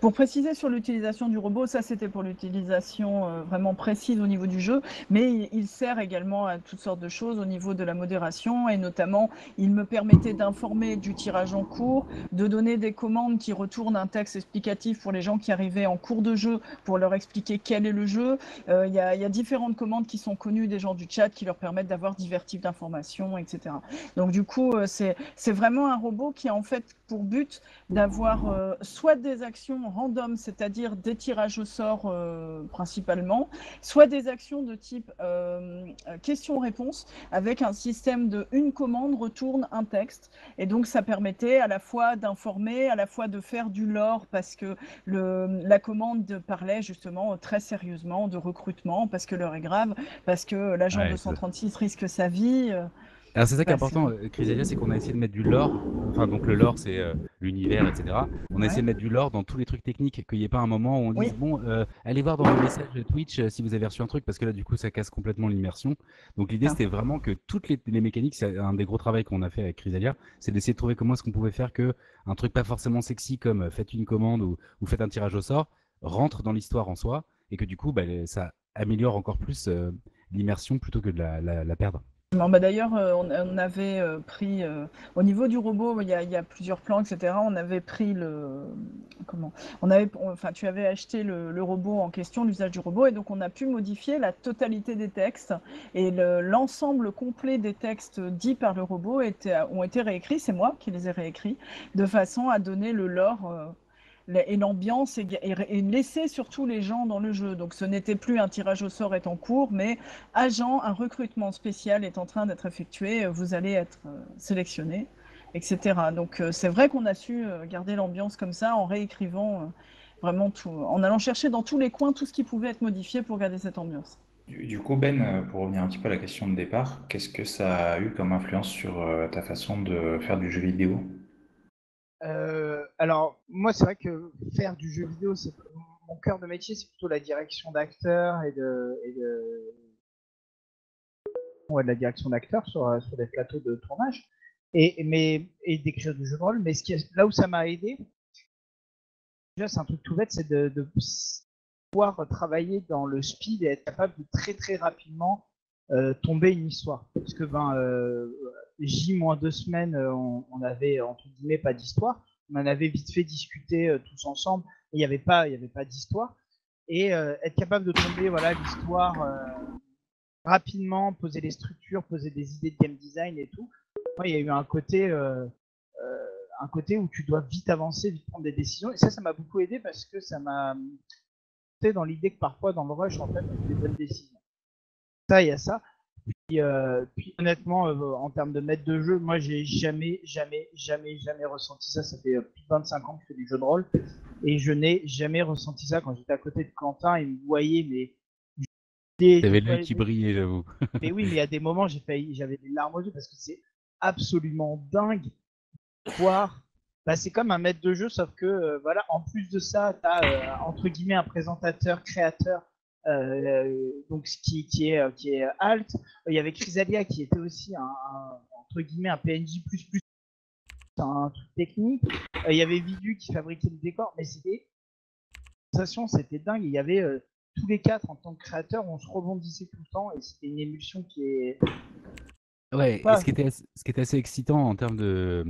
[SPEAKER 5] Pour préciser sur l'utilisation du robot, ça c'était pour l'utilisation euh, vraiment précise au niveau du jeu, mais il, sert également à toutes sortes de choses au niveau de la modération et notamment il me permettait d'informer du tirage en cours, de donner des commandes qui retournent un texte explicatif pour les gens qui arrivaient en cours de jeu pour leur expliquer quel est le jeu. Euh, il y, a différentes commandes qui sont connues des gens du chat qui leur permettent d'avoir divers types d'informations, etc. Donc du coup, euh, c'est vraiment un robot qui a en fait pour but d'avoir soit des actions random, c'est-à-dire des tirages au sort euh, principalement, soit des actions de type euh, question-réponse avec un système de une commande retourne un texte. Et donc ça permettait à la fois d'informer, à la fois de faire du lore parce que le, la commande parlait justement très sérieusement de recrutement parce que l'heure est grave, parce que l'agent 236 risque sa vie.
[SPEAKER 3] Alors c'est ça qui est important, euh, Chrysalia, c'est qu'on a essayé de mettre du lore, enfin donc le lore c'est euh, l'univers, etc. On a essayé de mettre du lore dans tous les trucs techniques, qu'il n'y ait pas un moment où on dise bon, euh, allez voir dans le message de Twitch si vous avez reçu un truc, parce que là du coup ça casse complètement l'immersion. Donc l'idée ah. c'était vraiment que toutes les, mécaniques, c'est un des gros travaux qu'on a fait avec Chrysalia, c'est d'essayer de trouver comment est-ce qu'on pouvait faire que un truc pas forcément sexy comme faites une commande ou, ou faites un tirage au sort rentre dans l'histoire en soi et que du coup bah, ça améliore encore plus l'immersion plutôt que de la perdre.
[SPEAKER 5] Bah, d'ailleurs, euh, on, avait euh, pris, euh, au niveau du robot, il y, a, plusieurs plans, etc. On avait pris le. Comment Enfin, tu avais acheté le, robot en question, l'usage du robot, et donc on a pu modifier la totalité des textes. Et l'ensemble complet des textes dits par le robot ont été réécrits, c'est moi qui les ai réécrits, de façon à donner le lore et l'ambiance et, laisser surtout les gens dans le jeu. Donc ce n'était plus un tirage au sort est en cours, mais agent, un recrutement spécial est en train d'être effectué, vous allez être euh, sélectionné, etc. Donc euh, c'est vrai qu'on a su euh, garder l'ambiance comme ça en réécrivant vraiment tout, en allant chercher dans tous les coins tout ce qui pouvait être modifié pour garder cette ambiance.
[SPEAKER 1] Du coup, Ben, pour revenir un petit peu à la question de départ, qu'est-ce que ça a eu comme influence sur ta façon de faire du jeu vidéo?
[SPEAKER 2] Euh, alors, moi, c'est vrai que faire du jeu vidéo, c'est mon cœur de métier, c'est plutôt la direction d'acteurs et de, et de, la direction d'acteurs sur, sur des plateaux de tournage, et, mais, et d'écrire du jeu de rôle. Mais ce qui là où ça m'a aidé, déjà, c'est un truc tout bête, c'est de, pouvoir travailler dans le speed et être capable de très très rapidement euh, tomber une histoire. Parce que ben, euh, J moins deux semaines, euh, on, avait entre guillemets pas d'histoire. On en avait vite fait discuter tous ensemble. Il n'y avait pas, pas d'histoire. Et être capable de tomber voilà l'histoire rapidement, poser les structures, poser des idées de game design et tout. Il y a eu un côté, un côté où tu dois vite avancer, vite prendre des décisions. Et ça, ça m'a beaucoup aidé parce que ça m'a dans l'idée que parfois dans le rush, en fait, on fait des bonnes décisions ça, il y a ça. Puis, euh, puis honnêtement, euh, en termes de maître de jeu, moi j'ai jamais, jamais, jamais, jamais ressenti ça. Ça fait euh, plus de 25 ans que je fais du jeu de rôle et je n'ai jamais ressenti ça quand j'étais à côté de Quentin. Il me voyait, mais.
[SPEAKER 3] T'avais l'œil qui brillait, j'avoue.
[SPEAKER 2] Mais oui, mais il y a des moments, j'ai failli, j'avais des larmes aux yeux parce que c'est absolument dingue de voir. Bah, c'est comme un maître de jeu, sauf que euh, voilà, en plus de ça, tu as entre guillemets un présentateur, créateur donc qui, qui, est qui est alt. Il y avait Chrysalia qui était aussi un, entre guillemets un PNJ plus plus un truc technique. Euh, il y avait Vidu qui fabriquait le décor, mais c'était sensation, c'était dingue. Il y avait euh, tous les quatre en tant que créateurs, on se rebondissait tout le temps et c'était une émulsion qui est
[SPEAKER 3] Ouais, et ce qui, était, assez, ce qui était assez excitant en termes de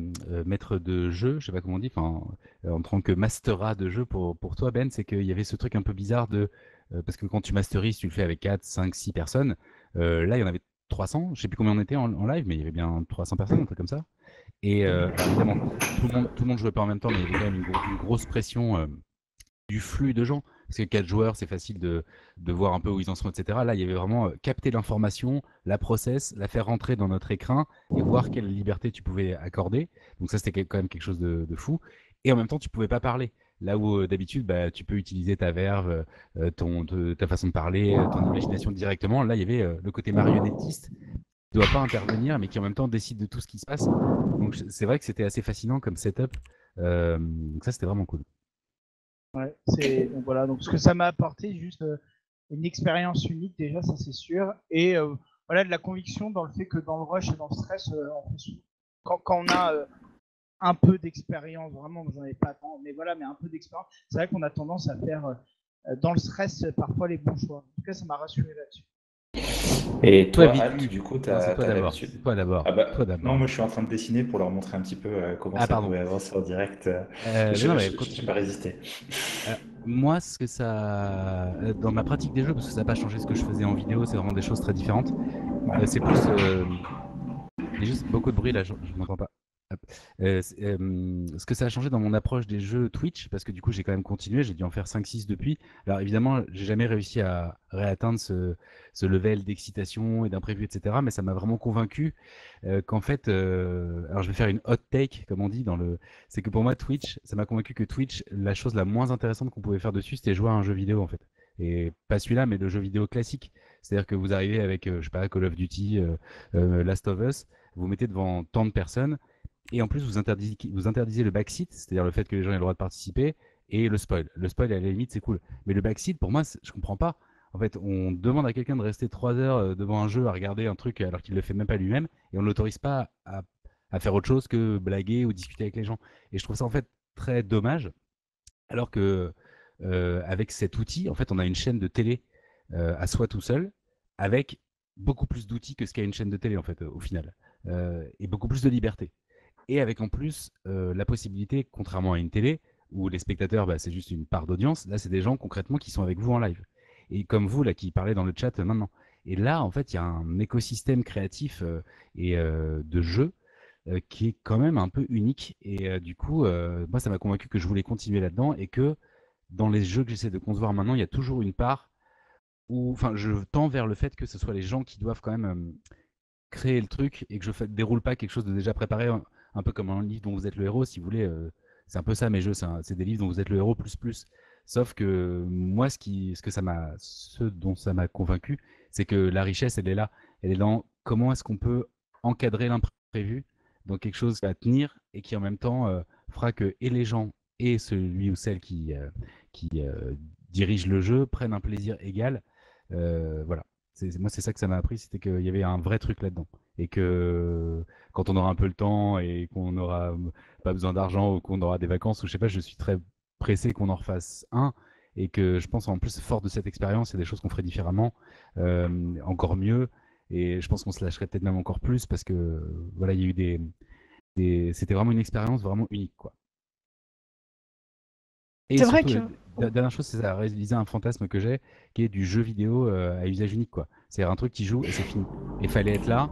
[SPEAKER 3] maître de jeu, je sais pas comment on dit, enfin, en tant que mastera de jeu pour, pour toi, Ben, c'est qu'il y avait ce truc un peu bizarre de euh, parce que quand tu masterises, tu le fais avec 4, 5, 6 personnes. Euh, là, il y en avait 300. Je sais plus combien on était en, live, mais il y avait bien 300 personnes, un truc comme ça. Et euh, évidemment, tout le, monde, tout jouait pas en même temps, mais il y avait quand même une, grosse pression du flux de gens. Parce que 4 joueurs, c'est facile de, voir un peu où ils en sont, etc. Là, il y avait vraiment capter l'information, la process, la faire rentrer dans notre écran et voir quelle liberté tu pouvais accorder. Donc ça, c'était quand même quelque chose de, de fou. Et en même temps, tu pouvais pas parler. Là où euh, d'habitude, bah, tu peux utiliser ta verve, euh, ton, ta façon de parler, euh, ton imagination directement. Là, il y avait le côté marionnettiste qui ne doit pas intervenir, mais qui en même temps décide de tout ce qui se passe. Donc c'est vrai que c'était assez fascinant comme setup. donc ça, c'était vraiment cool.
[SPEAKER 2] Ouais, c'est voilà. Donc ce que ça m'a apporté, juste une expérience unique déjà, ça c'est sûr, et voilà de la conviction dans le fait que dans le rush et dans le stress, quand, on a un peu d'expérience, vraiment, j'en ai pas tant, mais voilà, mais un peu d'expérience. C'est vrai qu'on a tendance à faire euh, dans le stress parfois les bons choix. En tout cas, ça m'a rassuré là-dessus.
[SPEAKER 1] Et toi, du coup, tu as,
[SPEAKER 3] l'habitude. Toi d'abord.
[SPEAKER 1] Ah bah, non, moi je suis en train de dessiner pour leur montrer un petit peu euh, comment ah, ça pouvait avancer en direct. Euh, je n'ai pas résisté.
[SPEAKER 3] moi, ce que ça. Dans ma pratique des jeux, parce que ça n'a pas changé ce que je faisais en vidéo, c'est vraiment des choses très différentes. c'est plus. Il y a juste beaucoup de bruit là, je, je m'entends pas. Euh, ce que ça a changé dans mon approche des jeux Twitch, parce que du coup j'ai quand même continué, j'ai dû en faire 5-6 depuis. Alors évidemment, j'ai jamais réussi à réatteindre ce, ce level d'excitation et d'imprévu, etc. Mais ça m'a vraiment convaincu euh, qu'en fait, euh, alors je vais faire une hot take, comme on dit, dans le, c'est que pour moi Twitch, ça m'a convaincu que Twitch, la chose la moins intéressante qu'on pouvait faire dessus, c'était jouer à un jeu vidéo en fait. Et pas celui-là, mais le jeu vidéo classique. C'est-à-dire que vous arrivez avec, je sais pas, Call of Duty, Last of Us, vous mettez devant tant de personnes et en plus, vous interdisez, le backseat, c'est-à-dire le fait que les gens aient le droit de participer, et le spoil. Le spoil, à la limite, c'est cool. Mais le backseat, pour moi, je comprends pas. En fait, on demande à quelqu'un de rester trois heures euh, devant un jeu à regarder un truc alors qu'il le fait même pas lui-même, et on ne l'autorise pas à, faire autre chose que blaguer ou discuter avec les gens. Et je trouve ça en fait très dommage, alors que euh, avec cet outil, en fait, on a une chaîne de télé euh, à soi tout seul, avec beaucoup plus d'outils que ce qu'a une chaîne de télé en fait, au final, et beaucoup plus de liberté et avec en plus euh, la possibilité, contrairement à une télé, où les spectateurs, bah, c'est juste une part d'audience, là, c'est des gens concrètement qui sont avec vous en live. Et comme vous, là, qui parlez dans le chat euh, maintenant. Et là, en fait, il y a un écosystème créatif euh, et de jeu qui est quand même un peu unique. Et du coup, moi, ça m'a convaincu que je voulais continuer là-dedans et que dans les jeux que j'essaie de concevoir maintenant, il y a toujours une part où, enfin, je tends vers le fait que ce soit les gens qui doivent quand même créer le truc et que je ne déroule pas quelque chose de déjà préparé un peu comme un livre dont vous êtes le héros, si vous voulez. Euh, c'est un peu ça mes jeux, c'est des livres dont vous êtes le héros plus plus. Sauf que moi, ce, que ça m'a, ce dont ça m'a convaincu, c'est que la richesse, elle est là. Elle est dans comment est-ce qu'on peut encadrer l'imprévu dans quelque chose va tenir et qui en même temps euh, fera que et les gens et celui ou celle qui, euh, qui dirige le jeu prennent un plaisir égal. voilà. Moi, c'est ça que ça m'a appris, c'était qu'il y avait un vrai truc là-dedans. Et que quand on aura un peu le temps et qu'on n'aura pas besoin d'argent ou qu'on aura des vacances, ou je sais pas, je suis très pressé qu'on en refasse un. Et que je pense en plus, fort de cette expérience, il y a des choses qu'on ferait différemment, euh, encore mieux. Et je pense qu'on se lâcherait peut-être même encore plus parce que voilà, il y a eu des, des... c'était vraiment une expérience vraiment unique, quoi.
[SPEAKER 5] C'est vrai que.
[SPEAKER 3] La dernière chose, c'est à réaliser un fantasme que j'ai, qui est du jeu vidéo euh, à usage unique, quoi. C'est un truc qui joue et c'est fini. Il fallait être là.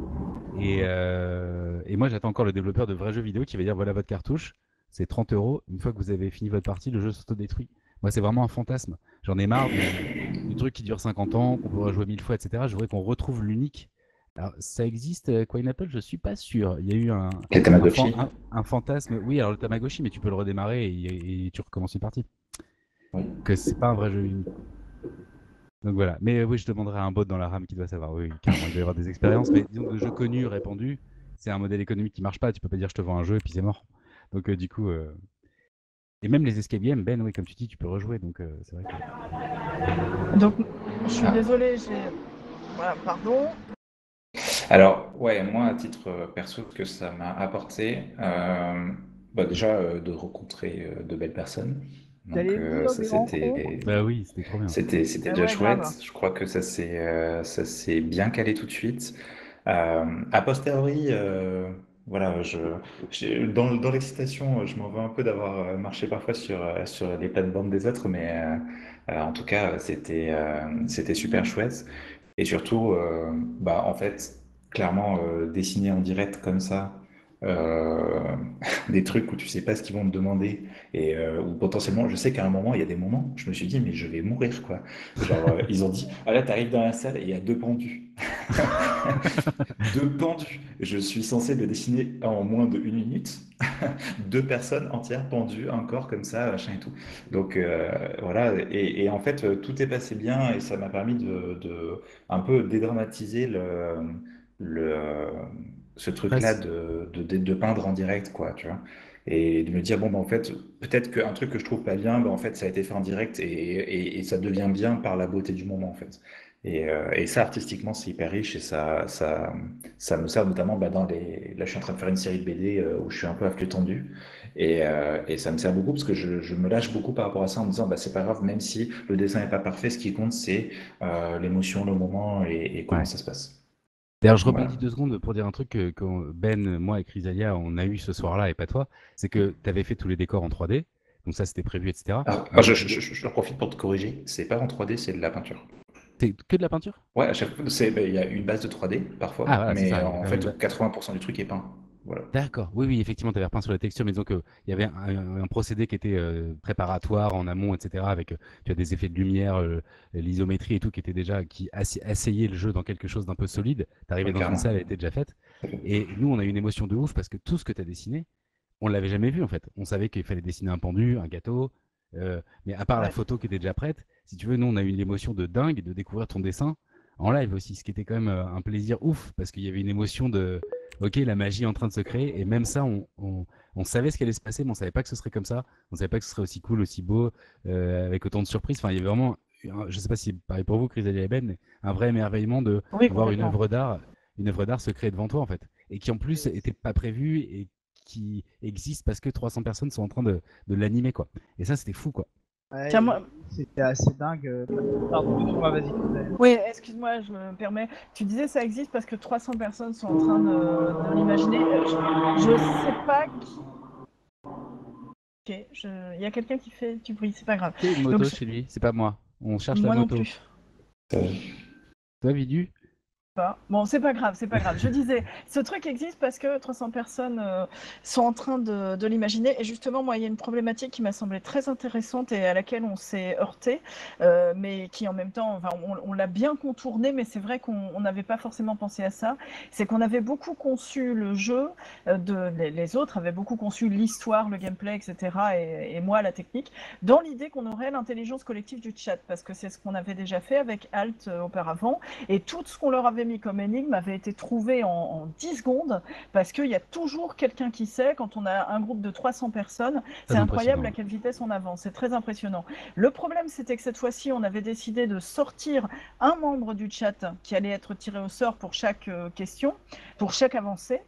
[SPEAKER 3] Et, euh, et moi, j'attends encore le développeur de vrais jeux vidéo qui va dire voilà votre cartouche, c'est 30 euros. Une fois que vous avez fini votre partie, le jeu s'auto-détruit. Moi, c'est vraiment un fantasme. J'en ai marre du, truc qui dure 50 ans, qu'on pourrait jouer mille fois, etc. Je voudrais qu'on retrouve l'unique Alors, ça existe, euh, Apple? Je suis pas sûr. Il y a eu un,
[SPEAKER 1] Tamagotchi?
[SPEAKER 3] un, un fantasme. Oui, alors le Tamagotchi, mais tu peux le redémarrer et, et tu recommences une partie.
[SPEAKER 1] Oui.
[SPEAKER 3] Que c'est pas un vrai jeu. Donc voilà. Mais euh, oui, je demanderai à un bot dans la RAM qui doit savoir. Oui, carrément, il doit y avoir des expériences. Mais disons que le jeu connu, répandu, c'est un modèle économique qui marche pas. Tu peux pas dire je te vends un jeu et puis c'est mort. Donc euh, du coup. euh, Et même les escape games, Ben, oui, comme tu dis, tu peux rejouer. Donc euh, c'est vrai que.
[SPEAKER 5] Donc, je suis désolée, j'ai. Voilà, pardon.
[SPEAKER 1] Alors, ouais, moi, à titre perso, ce que ça m'a apporté, euh, bah, déjà euh, de rencontrer euh, de belles personnes. Donc, euh, ça, c'était,
[SPEAKER 3] Bah oui, c'était trop bien.
[SPEAKER 1] c'était, c'était
[SPEAKER 5] Ah
[SPEAKER 1] déjà
[SPEAKER 5] ouais,
[SPEAKER 1] chouette.
[SPEAKER 5] grave.
[SPEAKER 1] Je crois que ça s'est, euh, ça s'est bien calé tout de suite. Euh, a posteriori, euh, voilà, je, dans, dans l'excitation, je m'en veux un peu d'avoir marché parfois sur, sur les plates-bandes des autres, mais en tout cas, c'était, euh, c'était super chouette. Et surtout, euh, bah, en fait, clairement, euh, dessiner en direct comme ça, euh, des trucs où tu sais pas ce qu'ils vont te demander, et euh, où potentiellement, je sais qu'à un moment, il y a des moments, je me suis dit, mais je vais mourir, quoi. Euh, ils ont dit, ah là, t'arrives dans la salle et il y a deux pendus. Deux pendus. Je suis censé le dessiner en moins de une minute. Deux personnes entières pendues, un corps comme ça, machin et tout. Donc voilà, et, en fait, tout est passé bien et ça m'a permis de, un peu dédramatiser le, ce truc-là de, de, de, peindre en direct, quoi, tu vois. Et de me dire, bon, bah, en fait, peut-être qu'un truc que je trouve pas bien, bah, en fait, ça a été fait en direct et, et, et ça devient bien par la beauté du moment, en fait. Et, euh, et ça, artistiquement, c'est hyper riche et ça, ça, ça me sert notamment bah, dans les... Là, je suis en train de faire une série de BD euh, où je suis un peu à flux tendu. Et, euh, et ça me sert beaucoup parce que je, je me lâche beaucoup par rapport à ça en me disant, bah, c'est pas grave, même si le dessin n'est pas parfait, ce qui compte, c'est l'émotion, le moment et, et comment
[SPEAKER 3] Ouais.
[SPEAKER 1] ça se passe.
[SPEAKER 3] D'ailleurs, je
[SPEAKER 1] Voilà.
[SPEAKER 3] rebondis deux secondes pour dire un truc que, que Ben, moi et Chrysalia, on a eu ce soir-là et pas toi. C'est que tu avais fait tous les décors en 3D. Donc ça, c'était prévu, etc.
[SPEAKER 1] Alors,
[SPEAKER 3] Mais
[SPEAKER 1] je, je, je, je profite pour te corriger, c'est pas en 3D, c'est de la peinture.
[SPEAKER 3] c'est que de la peinture?
[SPEAKER 1] Ouais, à chaque fois, bah, il y a une base de 3D parfois,
[SPEAKER 3] Ah, voilà,
[SPEAKER 1] mais
[SPEAKER 3] ça.
[SPEAKER 1] en fait,
[SPEAKER 3] bah-
[SPEAKER 1] 80% du truc est peint. Voilà.
[SPEAKER 3] D'accord. Oui, oui, effectivement, tu avais repeint sur la texture, mais disons qu'il y avait un, un procédé qui était euh, préparatoire en amont, etc. Avec euh, tu as des effets de lumière, euh, l'isométrie et tout qui était déjà qui assi- asseyait le jeu dans quelque chose d'un peu solide. Tu arrivais
[SPEAKER 1] Ouais,
[SPEAKER 3] dans une salle, elle était déjà faite. Et nous, on a eu une émotion de ouf parce que tout ce que tu as dessiné, on l'avait jamais vu en fait. On savait qu'il fallait dessiner un pendu, un gâteau, euh, mais à part la photo qui était déjà prête, si tu veux, nous, on a eu une émotion de dingue de découvrir ton dessin en live aussi, ce qui était quand même euh, un plaisir ouf parce qu'il y avait une émotion de ok, la magie est en train de se créer. Et même ça, on, on, on savait ce qui allait se passer, mais on savait pas que ce serait comme ça. On savait pas que ce serait aussi cool, aussi beau, euh, avec autant de surprises. Enfin, il y avait vraiment, je sais pas si c'est pareil pour vous, Chrysalia et Ben, mais un vrai émerveillement de
[SPEAKER 5] Oui,
[SPEAKER 3] voir une œuvre d'art, une œuvre d'art se créer devant toi en fait, et qui en plus était pas prévue et qui existe parce que 300 personnes sont en train de, de l'animer quoi. Et ça, c'était fou quoi.
[SPEAKER 2] Ouais,
[SPEAKER 5] Tiens, moi-
[SPEAKER 2] C'était assez dingue. euh, Pardon, excuse-moi, vas-y.
[SPEAKER 5] Oui, excuse-moi, je me permets. Tu disais ça existe parce que 300 personnes sont en train de, de l'imaginer. Euh, Je, je sais pas qui. Ok, je- il y a quelqu'un qui fait du bruit, c'est pas grave.
[SPEAKER 3] C'est une moto
[SPEAKER 5] Donc,
[SPEAKER 3] chez lui, c'est pas moi. On cherche
[SPEAKER 5] Moi
[SPEAKER 3] la
[SPEAKER 5] non
[SPEAKER 3] moto.
[SPEAKER 5] plus.
[SPEAKER 3] Toi, Vidu?
[SPEAKER 5] Bon, c'est pas grave, c'est pas grave. Je disais, ce truc existe parce que 300 personnes euh, sont en train de, l'imaginer. Et justement, moi, il y a une problématique qui m'a semblé très intéressante et à laquelle on s'est heurté, euh, mais qui en même temps, on, l'a bien contourné, mais c'est vrai qu'on on n'avait pas forcément pensé à ça. C'est qu'on avait beaucoup conçu le jeu, euh, les autres avaient beaucoup conçu l'histoire, le gameplay, etc. Et, et moi, la technique, dans l'idée qu'on aurait l'intelligence collective du chat, parce que c'est ce qu'on avait déjà fait avec Alt euh, auparavant. Et tout ce qu'on leur avait comme énigme avait été trouvé en, en 10 secondes, parce qu'il y a toujours quelqu'un qui sait, quand on a un groupe de 300 personnes, c'est incroyable à quelle vitesse on avance, c'est très impressionnant. Le problème, c'était que cette fois-ci, on avait décidé de sortir un membre du chat qui allait être tiré au sort pour chaque euh, question, pour chaque avancée.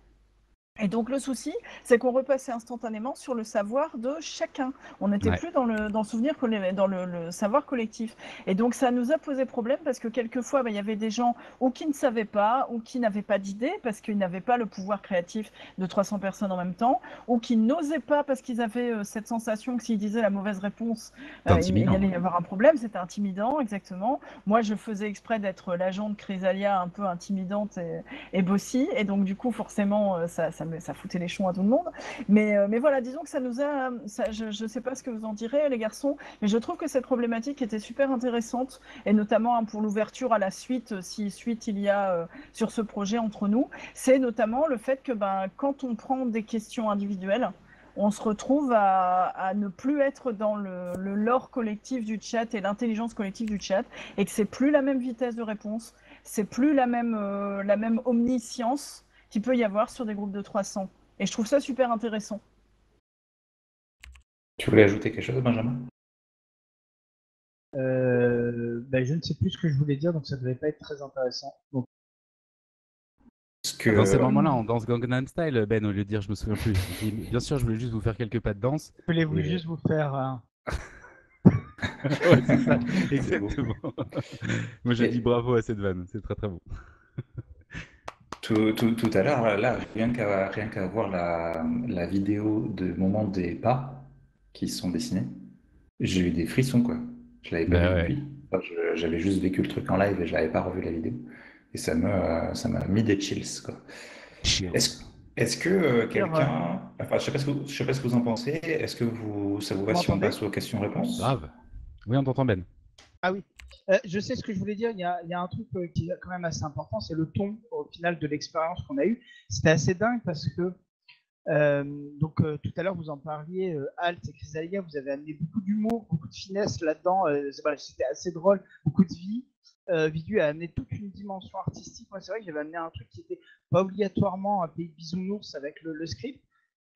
[SPEAKER 5] Et donc le souci, c'est qu'on repassait instantanément sur le savoir de chacun. On n'était
[SPEAKER 3] Ouais.
[SPEAKER 5] plus dans le, dans le souvenir, dans le, le savoir collectif. Et donc ça nous a posé problème parce que quelquefois, bah, il y avait des gens ou qui ne savaient pas, ou qui n'avaient pas d'idée parce qu'ils n'avaient pas le pouvoir créatif de 300 personnes en même temps, ou qui n'osaient pas parce qu'ils avaient euh, cette sensation que s'ils disaient la mauvaise réponse, euh, il, il allait y avoir un problème. C'était intimidant, exactement. Moi, je faisais exprès d'être l'agent de Chrysalia un peu intimidante et, et bossy. Et donc, du coup, forcément, euh, ça, ça ça, ça foutait les chons à tout le monde. Mais, mais voilà, disons que ça nous a. Je ne sais pas ce que vous en direz, les garçons, mais je trouve que cette problématique était super intéressante, et notamment hein, pour l'ouverture à la suite, si suite il y a sur ce projet entre nous, c'est notamment le fait que ben, quand on prend des questions individuelles, on se retrouve à, ne plus être dans le, lore collectif du chat et l'intelligence collective du chat, et que c'est plus la même vitesse de réponse, c'est plus la même, euh, la même omniscience qu'il peut y avoir sur des groupes de 300. Et je trouve ça super intéressant.
[SPEAKER 1] Tu voulais ajouter quelque chose, Benjamin?
[SPEAKER 2] Euh, ben, Je ne sais plus ce que je voulais dire, donc ça ne devait pas être très intéressant. Donc,
[SPEAKER 3] dans ces moments-là, on danse Gangnam Style, Ben, au lieu de dire je me souviens plus. bien sûr, je voulais juste vous faire quelques pas de danse.
[SPEAKER 2] Voulez-vous juste vous faire. un...
[SPEAKER 3] ouais, c'est ça, exactement. Moi, j'ai dit bravo à cette vanne, c'est très très bon.
[SPEAKER 1] Tout, tout, tout, à l'heure, là, rien qu'à rien qu'à voir la, la, vidéo de moment des pas qui sont dessinés, j'ai eu des frissons, quoi. Je l'avais pas ben vu depuis. J'avais juste vécu le truc en live et je n'avais pas revu la vidéo. Et ça m'a ça m'a mis des chills. Quoi. Est-ce est que euh, quelqu'un. Enfin, je ne sais, pas ce que, sais pas ce que vous en pensez. Est-ce que vous, ça vous va si on passe aux questions-réponses?
[SPEAKER 3] Grave. Oui, on t'entend, Ben.
[SPEAKER 2] Ah oui. Euh, je sais ce que je voulais dire. Il y a, un truc euh, qui est quand même assez important c'est le ton au final de l'expérience qu'on a eue. C'était assez dingue parce que. donc tout à l'heure vous en parliez, Alt et Chrysalia, vous avez amené beaucoup d'humour, beaucoup de finesse là-dedans. C'était assez drôle, beaucoup de vie euh, Vidu a amené toute une dimension artistique. Moi, c'est vrai que j'avais amené un truc qui était pas obligatoirement un pays bisounours avec le, script.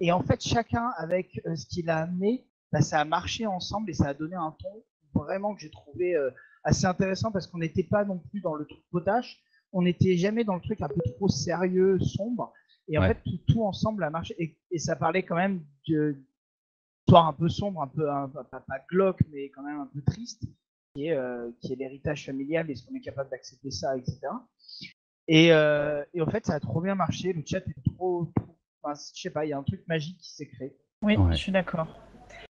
[SPEAKER 2] Et en fait, chacun avec euh, ce qu'il a amené, bah, ça a marché ensemble et ça a donné un ton vraiment que j'ai trouvé euh, assez intéressant parce qu'on n'était pas non plus dans le truc potache. On n'était jamais dans le truc un peu trop sérieux, sombre. Et en fait, tout, ensemble a marché. Et, ça parlait quand même d'histoire un peu sombre, un peu, pas, pas glauque, mais quand même un peu triste. Euh, qui est, l'héritage familial, est-ce qu'on est capable d'accepter ça, etc. Et, euh, et, en fait, ça a trop bien marché, le chat est trop, enfin, je sais pas, il y a un truc magique qui s'est créé.
[SPEAKER 5] Oui, je suis d'accord.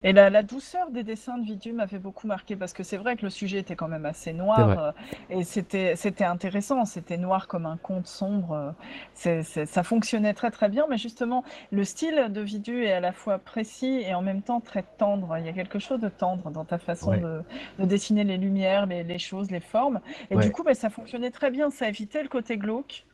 [SPEAKER 5] Et la, douceur des dessins de Vidu m'avait beaucoup marqué parce que c'est vrai que le sujet était quand même assez noir euh, et c'était intéressant, c'était noir comme un conte sombre. Ça fonctionnait très très bien, mais justement le style de Vidu est à la fois précis et en même temps très tendre. Il y a quelque chose de tendre dans ta façon de, dessiner les lumières, les, choses, les formes. Et du coup, ben, ça fonctionnait très bien. Ça évitait le côté glauque.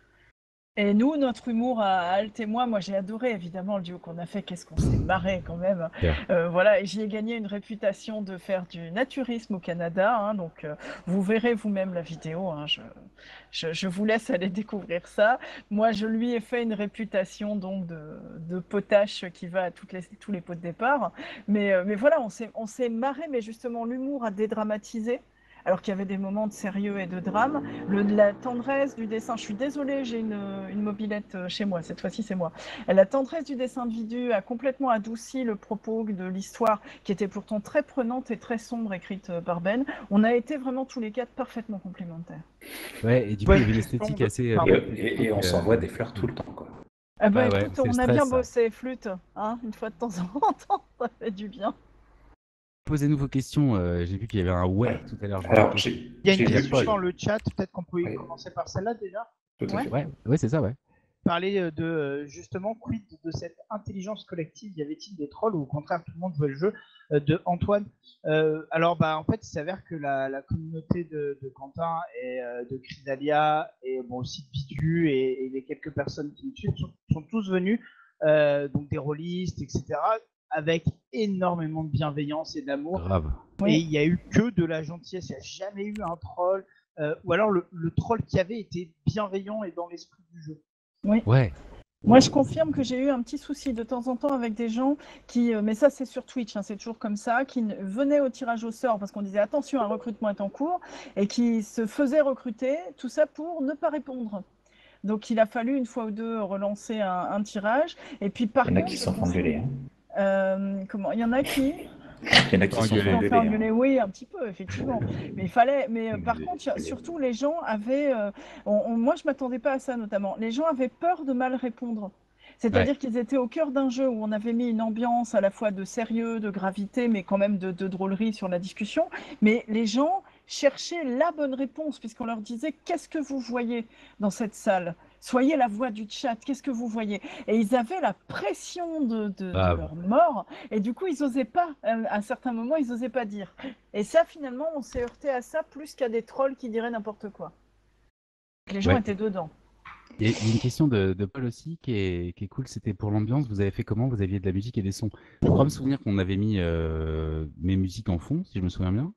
[SPEAKER 5] Et nous, notre humour à Alt et moi, moi j'ai adoré évidemment le duo qu'on a fait, qu'est-ce qu'on s'est marré quand même. Euh, voilà, et j'y ai gagné une réputation de faire du naturisme au Canada, hein, donc euh, vous verrez vous-même la vidéo, hein, je, je, vous laisse aller découvrir ça. Moi, je lui ai fait une réputation donc de, de potache qui va à toutes les, tous les pots de départ. Mais, euh, mais voilà, on s'est marré, mais justement l'humour a dédramatisé alors qu'il y avait des moments de sérieux et de drame. Le, la tendresse du dessin, je suis désolée, j'ai une, une, mobilette euh, chez moi, cette fois-ci c'est moi. La tendresse du dessin de Vidu a complètement adouci le propos de l'histoire, qui était pourtant très prenante et très sombre, écrite euh, par Ben. On a été vraiment tous les quatre parfaitement complémentaires.
[SPEAKER 3] Ouais, et du coup, il y avait une esthétique assez.
[SPEAKER 1] Euh, et, on s'envoie des fleurs tout le temps, quoi.
[SPEAKER 5] Ah bah, écoute, on a bien bossé, flûte, hein, une fois de temps en temps, ça fait du bien.
[SPEAKER 3] Posez-nous vos questions. Euh, j'ai vu qu'il y avait un ouais tout à l'heure.
[SPEAKER 2] Alors, il y a une question dans le chat. Peut-être qu'on peut commencer par celle-là déjà.
[SPEAKER 3] Ouais, ouais c'est ça, ouais.
[SPEAKER 2] Parler euh, de euh, justement quid de cette intelligence collective? Y avait-il des trolls ou au contraire tout le monde veut le jeu? De Antoine Alors bah en fait il s'avère que la, communauté de, Quentin et de Chrysalia et bon aussi de Bidu et, les quelques personnes qui me suivent sont, sont tous venus donc des rôlistes etc avec énormément de bienveillance et d'amour.
[SPEAKER 3] Grave.
[SPEAKER 2] Et il n'y a eu que de la gentillesse, il n'y a jamais eu un troll. Euh, ou alors le, troll qui avait été bienveillant et dans l'esprit du jeu.
[SPEAKER 5] Oui.
[SPEAKER 3] Ouais.
[SPEAKER 5] Moi, je confirme que j'ai eu un petit souci de temps en temps avec des gens qui, euh, mais ça c'est sur Twitch, hein, c'est toujours comme ça, qui venaient au tirage au sort parce qu'on disait attention, un recrutement est en cours, et qui se faisaient recruter, tout ça pour ne pas répondre. Donc il a fallu une fois ou deux relancer un, tirage. Et puis par
[SPEAKER 1] Il y en a qui sont engueulés. Hein.
[SPEAKER 5] Euh, comment Il y en a qui
[SPEAKER 1] il y en a qui sont
[SPEAKER 5] engueulés, Oui, un petit peu, effectivement. Mais il fallait. Mais euh, par contre, surtout, les gens avaient. Euh, moi, je m'attendais pas à ça, notamment. Les gens avaient peur de mal répondre. C'est-à-dire qu'ils étaient au cœur d'un jeu où on avait mis une ambiance à la fois de sérieux, de gravité, mais quand même de, de drôlerie sur la discussion. Mais les gens cherchaient la bonne réponse, puisqu'on leur disait qu'est-ce que vous voyez dans cette salle? Soyez la voix du chat, qu'est-ce que vous voyez? Et ils avaient la pression de, de,
[SPEAKER 3] Ah,
[SPEAKER 5] leur mort, et du coup, ils osaient pas, euh, à un certain moment, ils osaient pas dire. Et ça, finalement, on s'est heurté à ça plus qu'à des trolls qui diraient n'importe quoi. Les gens
[SPEAKER 3] Ouais.
[SPEAKER 5] étaient dedans.
[SPEAKER 3] Il y a il y a une question de, de Paul aussi qui est, qui est cool. C'était pour l'ambiance. Vous avez fait comment? Vous aviez de la musique et des sons. Je crois me souvenir qu'on avait mis euh, mes musiques en fond, si je me souviens bien.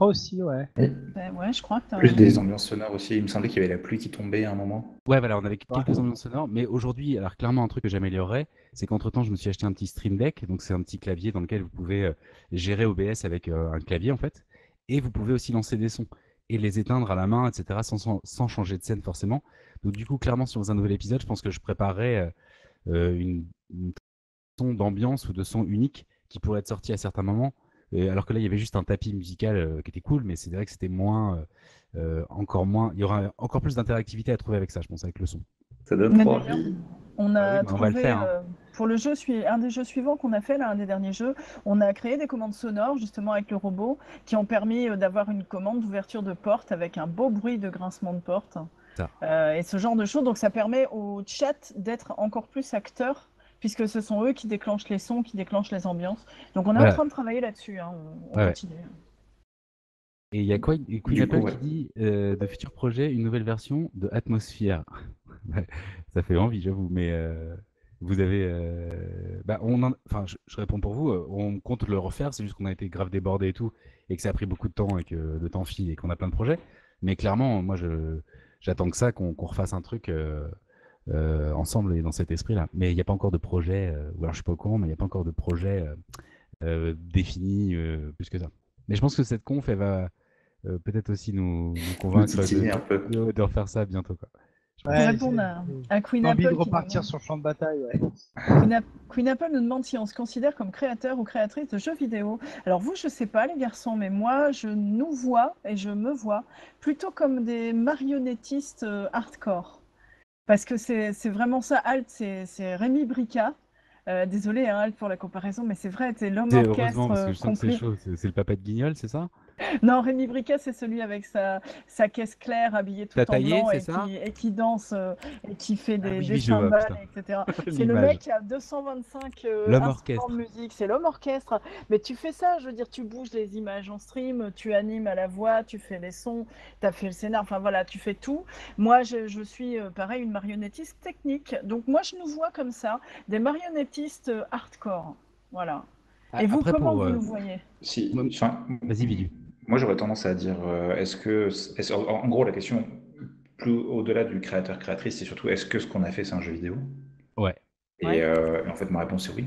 [SPEAKER 2] Moi aussi, ouais.
[SPEAKER 5] Ben ouais, je crois que t'as
[SPEAKER 1] Plus des ambiances sonores aussi. Il me semblait qu'il y avait la pluie qui tombait à un moment.
[SPEAKER 3] Ouais, voilà, on avait
[SPEAKER 2] Ouais.
[SPEAKER 3] quelques ambiances sonores. Mais aujourd'hui, alors clairement, un truc que j'améliorerais, c'est qu'entre temps, je me suis acheté un petit Stream Deck. Donc, c'est un petit clavier dans lequel vous pouvez euh, gérer OBS avec euh, un clavier, en fait. Et vous pouvez aussi lancer des sons et les éteindre à la main, etc., sans, sans, sans changer de scène forcément. Donc, du coup, clairement, sur un nouvel épisode, je pense que je préparerais euh, une, une son d'ambiance ou de son unique qui pourrait être sorti à certains moments. Et alors que là, il y avait juste un tapis musical euh, qui était cool, mais c'est vrai que c'était moins, euh, euh, encore moins. Il y aura encore plus d'interactivité à trouver avec ça, je pense, avec le son.
[SPEAKER 1] Ça donne trop envie.
[SPEAKER 5] On a
[SPEAKER 3] Ah oui, on va le faire, hein.
[SPEAKER 5] euh, pour le jeu, un des jeux suivants qu'on a fait, là, un des derniers jeux, on a créé des commandes sonores justement avec le robot qui ont permis euh, d'avoir une commande d'ouverture de porte avec un beau bruit de grincement de porte. Euh, et ce genre de choses. Donc ça permet au chat d'être encore plus acteur puisque ce sont eux qui déclenchent les sons, qui déclenchent les ambiances. Donc on est
[SPEAKER 3] Voilà.
[SPEAKER 5] en train de travailler là-dessus. hein, On, on
[SPEAKER 3] Ouais, ouais.
[SPEAKER 5] continue.
[SPEAKER 3] Et il y a quoi Queen
[SPEAKER 1] Du
[SPEAKER 3] Apple
[SPEAKER 1] coup, ouais.
[SPEAKER 3] qui dit euh, de futurs projets, une nouvelle version de Atmosphere? Ça fait envie, j'avoue, mais euh, vous avez. euh, bah, on en- Enfin, je, je réponds pour vous, on compte le refaire, c'est juste qu'on a été grave débordé et tout, et que ça a pris beaucoup de temps et que le temps file et qu'on a plein de projets. Mais clairement, moi, je j'attends que ça, qu'on qu'on refasse un truc euh, ensemble et dans cet esprit-là. Mais il n'y a pas encore de projet, euh, ou alors je suis pas au courant, mais il n'y a pas encore de projet euh, euh, défini euh, plus que ça. Mais je pense que cette conf, elle va euh, peut-être aussi nous, nous convaincre de,
[SPEAKER 1] un peu.
[SPEAKER 3] de- de refaire ça bientôt. Quoi.
[SPEAKER 5] Pour
[SPEAKER 2] Ouais,
[SPEAKER 5] répondre à, à Queen Apple
[SPEAKER 2] de repartir sur le champ de bataille, ouais.
[SPEAKER 5] Queen, Queen Apple nous demande si on se considère comme créateur ou créatrice de jeux vidéo. Alors vous, je sais pas les garçons, mais moi, je nous vois et je me vois plutôt comme des marionnettistes euh, hardcore. Parce que c'est vraiment ça, Alt, c'est c'est Rémi Brica. Euh, désolé, hein, Alt, pour la comparaison, mais c'est vrai, c'est l'homme orchestre
[SPEAKER 3] Heureusement, parce que je sens que c'est
[SPEAKER 5] complet.
[SPEAKER 3] chaud. C'est c'est le papa de Guignol, c'est ça?
[SPEAKER 5] Non, Rémi Brica, c'est celui avec sa, sa caisse claire, habillé tout en blanc et qui, et qui danse euh, et qui fait des,
[SPEAKER 3] Ah oui,
[SPEAKER 5] des cymbales,
[SPEAKER 3] putain.
[SPEAKER 5] etc. C'est le mec qui a 225 euh, instruments de musique, c'est l'homme orchestre. Mais tu fais ça, je veux dire, tu bouges les images en stream, tu animes à la voix, tu fais les sons, tu as fait le scénar, enfin voilà, tu fais tout. Moi, je, je suis euh, pareil, une marionnettiste technique. Donc moi, je nous vois comme ça, des marionnettistes euh, hardcore. Voilà. Et vous,
[SPEAKER 3] Après,
[SPEAKER 5] comment
[SPEAKER 3] pour,
[SPEAKER 5] vous
[SPEAKER 3] euh,
[SPEAKER 5] nous voyez?
[SPEAKER 1] Si,
[SPEAKER 3] Moi-
[SPEAKER 1] enfin,
[SPEAKER 3] Vas-y, Vidu.
[SPEAKER 1] Moi, j'aurais tendance à dire, euh, est-ce que, en en gros, la question, plus au-delà du créateur-créatrice, c'est surtout, est-ce que ce qu'on a fait, c'est un jeu vidéo?
[SPEAKER 3] Ouais,
[SPEAKER 1] Et
[SPEAKER 5] Ouais.
[SPEAKER 1] euh, en fait, ma réponse est oui.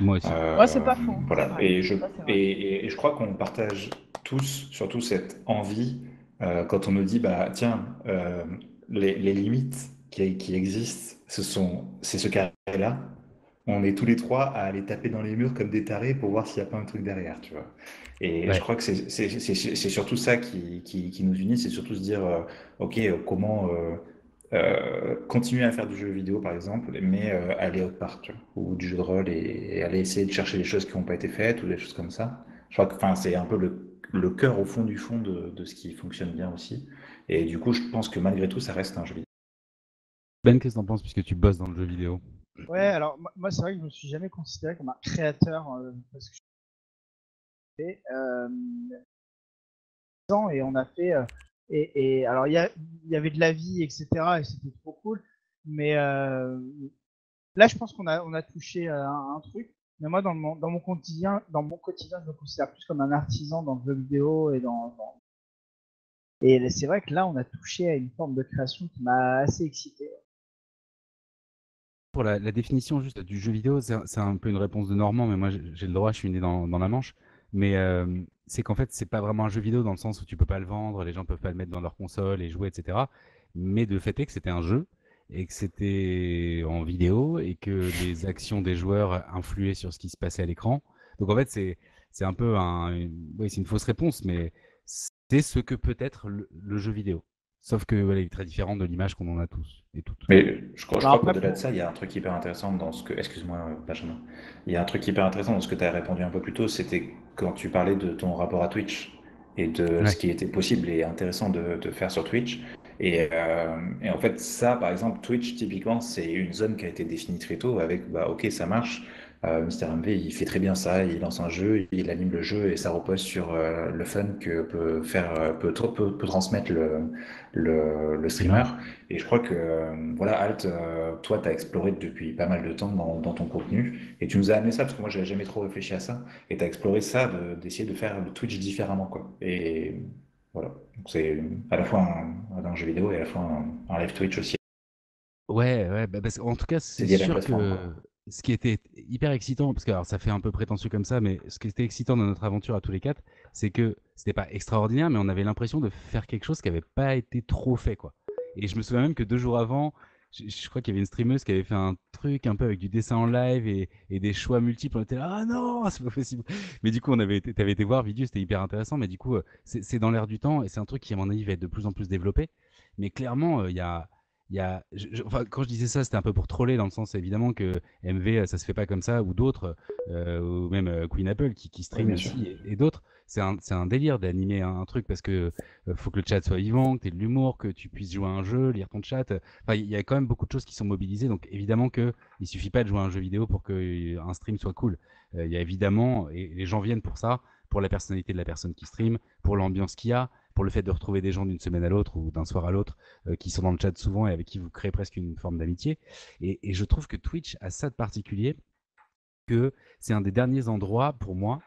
[SPEAKER 3] moi aussi.
[SPEAKER 1] Euh,
[SPEAKER 5] Ouais, c'est pas faux,
[SPEAKER 1] Voilà. Et je,
[SPEAKER 5] Ça, c'est vrai.
[SPEAKER 1] et, et- et je crois qu'on partage tous, surtout cette envie, euh, quand on nous dit, bah, tiens, euh, les, les limites qui, qui existent, ce sont, c'est ce carré-là. On est tous les trois à aller taper dans les murs comme des tarés pour voir s'il n'y a pas un truc derrière, tu vois. Et
[SPEAKER 3] Ouais.
[SPEAKER 1] je crois que c'est surtout ça qui, qui, qui nous unit, c'est surtout se dire, euh, OK, euh, comment euh, euh, continuer à faire du jeu vidéo, par exemple, mais euh, aller autre part, tu vois, ou du jeu de rôle et, et aller essayer de chercher des choses qui n'ont pas été faites ou des choses comme ça. Je crois que enfin, c'est un peu le, le cœur au fond du fond de, de ce qui fonctionne bien aussi. Et du coup, je pense que malgré tout, ça reste un jeu vidéo.
[SPEAKER 3] Ben, qu'est-ce que t'en penses puisque tu bosses dans le jeu vidéo?
[SPEAKER 2] Ouais, alors moi, c'est vrai que je me suis jamais considéré comme un créateur euh, parce que je fait euh, et on a fait euh, et, alors il y, y avait de la vie etc et c'était trop cool mais euh, là je pense qu'on a on a touché à un, truc mais moi dans mon dans mon quotidien dans mon quotidien je me considère plus comme un artisan dans le jeu vidéo et dans, dans- et c'est vrai que là on a touché à une forme de création qui m'a assez excité
[SPEAKER 3] Pour la, la définition juste du jeu vidéo, c'est un- peu une réponse de Normand, mais moi j'ai le droit, je suis né dans, dans la Manche. Mais euh, c'est qu'en fait, c'est pas vraiment un jeu vidéo dans le sens où tu peux pas le vendre, les gens peuvent pas le mettre dans leur console et jouer, etc. Mais le fait est que c'était un jeu et que c'était en vidéo et que les actions des joueurs influaient sur ce qui se passait à l'écran. Donc en fait, c'est c'est un peu un, une, oui, c'est une fausse réponse, mais c'est ce que peut être le, le jeu vidéo. Sauf que voilà, il est très différent de l'image qu'on en a tous et toutes.
[SPEAKER 1] Mais je crois, crois qu'au-delà de ça, il y a un truc hyper intéressant dans ce que. Excuse-moi, euh, Benjamin. Il y a un truc hyper intéressant dans ce que tu as répondu un peu plus tôt, c'était quand tu parlais de ton rapport à Twitch et de
[SPEAKER 3] Ouais.
[SPEAKER 1] ce qui était possible et intéressant de, de faire sur Twitch. Et, euh, et, en fait, ça, par exemple, Twitch, typiquement, c'est une zone qui a été définie très tôt avec, bah, ok, ça marche. Euh, Mister MV, il fait très bien ça. Il lance un jeu, il anime le jeu et ça repose sur euh, le fun que peut faire, euh, peut, peut, peut transmettre le, le, le, streamer. Et je crois que, euh, voilà, Alt, toi, tu as exploré depuis pas mal de temps dans, dans, ton contenu et tu nous as amené ça parce que moi, j'avais jamais trop réfléchi à ça. Et tu as exploré ça d'essayer de, de, faire le Twitch différemment, quoi. Et voilà. C'est à la fois un, un, jeu vidéo et à la fois un, un live Twitch aussi.
[SPEAKER 3] Ouais, ouais, bah, en tout cas, c'est sûr que ce qui était hyper excitant, parce que alors, ça fait un peu prétentieux comme ça, mais ce qui était excitant dans notre aventure à tous les quatre, c'est que c'était pas extraordinaire, mais on avait l'impression de faire quelque chose qui avait pas été trop fait, quoi. Et je me souviens même que deux jours avant, je, crois qu'il y avait une streameuse qui avait fait un truc un peu avec du dessin en live et, des choix multiples. On était là, ah non, c'est pas possible. Mais du coup, on avait été, t'avais été voir vidéo, c'était hyper intéressant. Mais du coup, c'est dans l'air du temps et c'est un truc qui, à mon avis, va être de plus en plus développé. Mais clairement, il y a il y a, je, enfin, quand je disais ça, c'était un peu pour troller dans le sens évidemment que MV ça se fait pas comme ça ou d'autres euh, ou même euh, Queen Apple qui, qui stream aussi et, et d'autres. C'est un, un, délire d'animer un, un, truc parce que euh, faut que le chat soit vivant, que tu aies de l'humour, que tu puisses jouer à un jeu, lire ton chat. Enfin, il y a quand même beaucoup de choses qui sont mobilisées. Donc évidemment que il suffit pas de jouer à un jeu vidéo pour que euh, un stream soit cool. Euh, il y a évidemment et les gens viennent pour ça, pour la personnalité de la personne qui stream, pour l'ambiance qu'il y a pour le fait de retrouver des gens d'une semaine à l'autre ou d'un soir à l'autre euh, qui sont dans le chat souvent et avec qui vous créez presque une forme d'amitié. Et, je trouve que Twitch a ça de particulier que c'est un des derniers endroits pour moi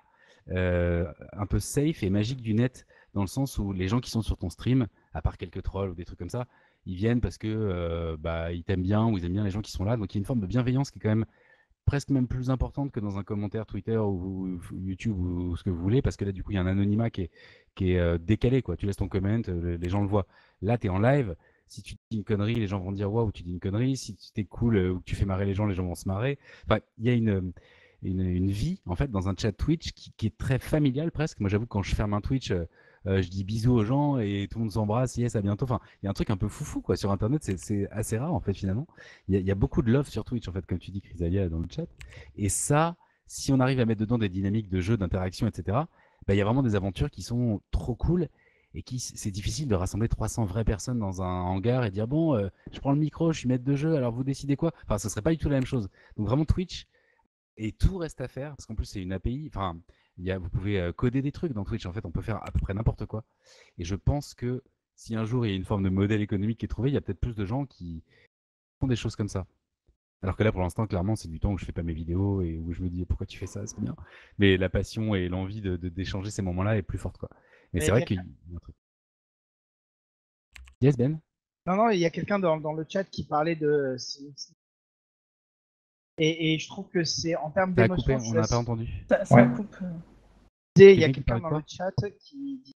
[SPEAKER 3] euh, un peu safe et magique du net dans le sens où les gens qui sont sur ton stream, à part quelques trolls ou des trucs comme ça, ils viennent parce que euh, bah, ils t'aiment bien ou ils aiment bien les gens qui sont là. Donc il y a une forme de bienveillance qui est quand même presque même plus importante que dans un commentaire Twitter ou, YouTube ou ce que vous voulez, parce que là, du coup, il y a un anonymat qui est, qui est euh, décalé, quoi. Tu laisses ton comment, euh, les gens le voient. Là, tu es en live. Si tu dis une connerie, les gens vont dire waouh, tu dis une connerie. Si tu es cool euh, ou que tu fais marrer les gens, les gens vont se marrer. Enfin, il y a une, une, une, vie, en fait, dans un chat Twitch qui, qui est très familial presque. Moi, j'avoue, quand je ferme un Twitch, je dis bisous aux gens et tout le monde s'embrasse, yes, à bientôt. Enfin, il y a un truc un peu foufou quoi sur Internet, c'est assez rare en fait finalement. Il y, a beaucoup de love sur Twitch en fait, comme tu dis Chrysalia dans le chat. Et ça, si on arrive à mettre dedans des dynamiques de jeu, d'interaction, etc., bah, il y a vraiment des aventures qui sont trop cool et qui c'est difficile de rassembler 300 vraies personnes dans un hangar et dire bon, euh, je prends le micro, je suis maître de jeu, alors vous décidez quoi? Enfin, ce serait pas du tout la même chose. Donc vraiment Twitch et tout reste à faire parce qu'en plus c'est une API. Vous pouvez coder des trucs dans Twitch. En fait, on peut faire à peu près n'importe quoi. Et je pense que si un jour il y a une forme de modèle économique qui est trouvé, il y a peut-être plus de gens qui font des choses comme ça. Alors que là, pour l'instant, clairement, c'est du temps où je fais pas mes vidéos et où je me dis pourquoi tu fais ça, c'est bien. Mais la passion et l'envie de, d'échanger ces moments-là est plus forte, quoi. Mais, c'est vrai qu'il y a un truc. Yes, Ben?
[SPEAKER 2] Non, non, il y a quelqu'un dans, dans, le chat qui parlait de. Et, et je trouve que c'est en termes d'émotion.
[SPEAKER 3] On n'a pas entendu.
[SPEAKER 5] Ça, ça ouais. coupe.
[SPEAKER 2] Il y a quelqu'un dans le chat qui dit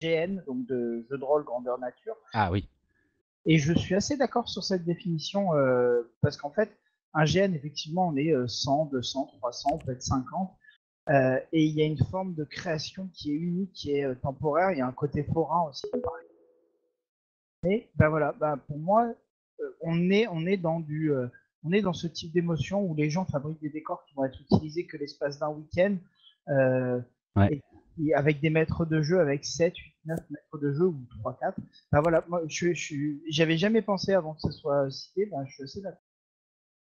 [SPEAKER 2] GN, donc de jeu de rôle grandeur nature.
[SPEAKER 3] Ah oui.
[SPEAKER 2] Et je suis assez d'accord sur cette définition euh, parce qu'en fait, un GN, effectivement, on est 100, 200, 300, peut-être 50. Euh, et il y a une forme de création qui est unique, qui est euh, temporaire. Il y a un côté forain aussi. Mais ben voilà, ben pour moi, euh, on est, on est dans du, euh, on est dans ce type d'émotion où les gens fabriquent des décors qui vont être utilisés que l'espace d'un week-end. Euh,
[SPEAKER 3] ouais.
[SPEAKER 2] et, et avec des maîtres de jeu, avec 7, 8, 9 maîtres de jeu ou 3, 4. Ben voilà, moi, je, j'avais jamais pensé avant que ce soit cité, ben, je suis assez d'accord.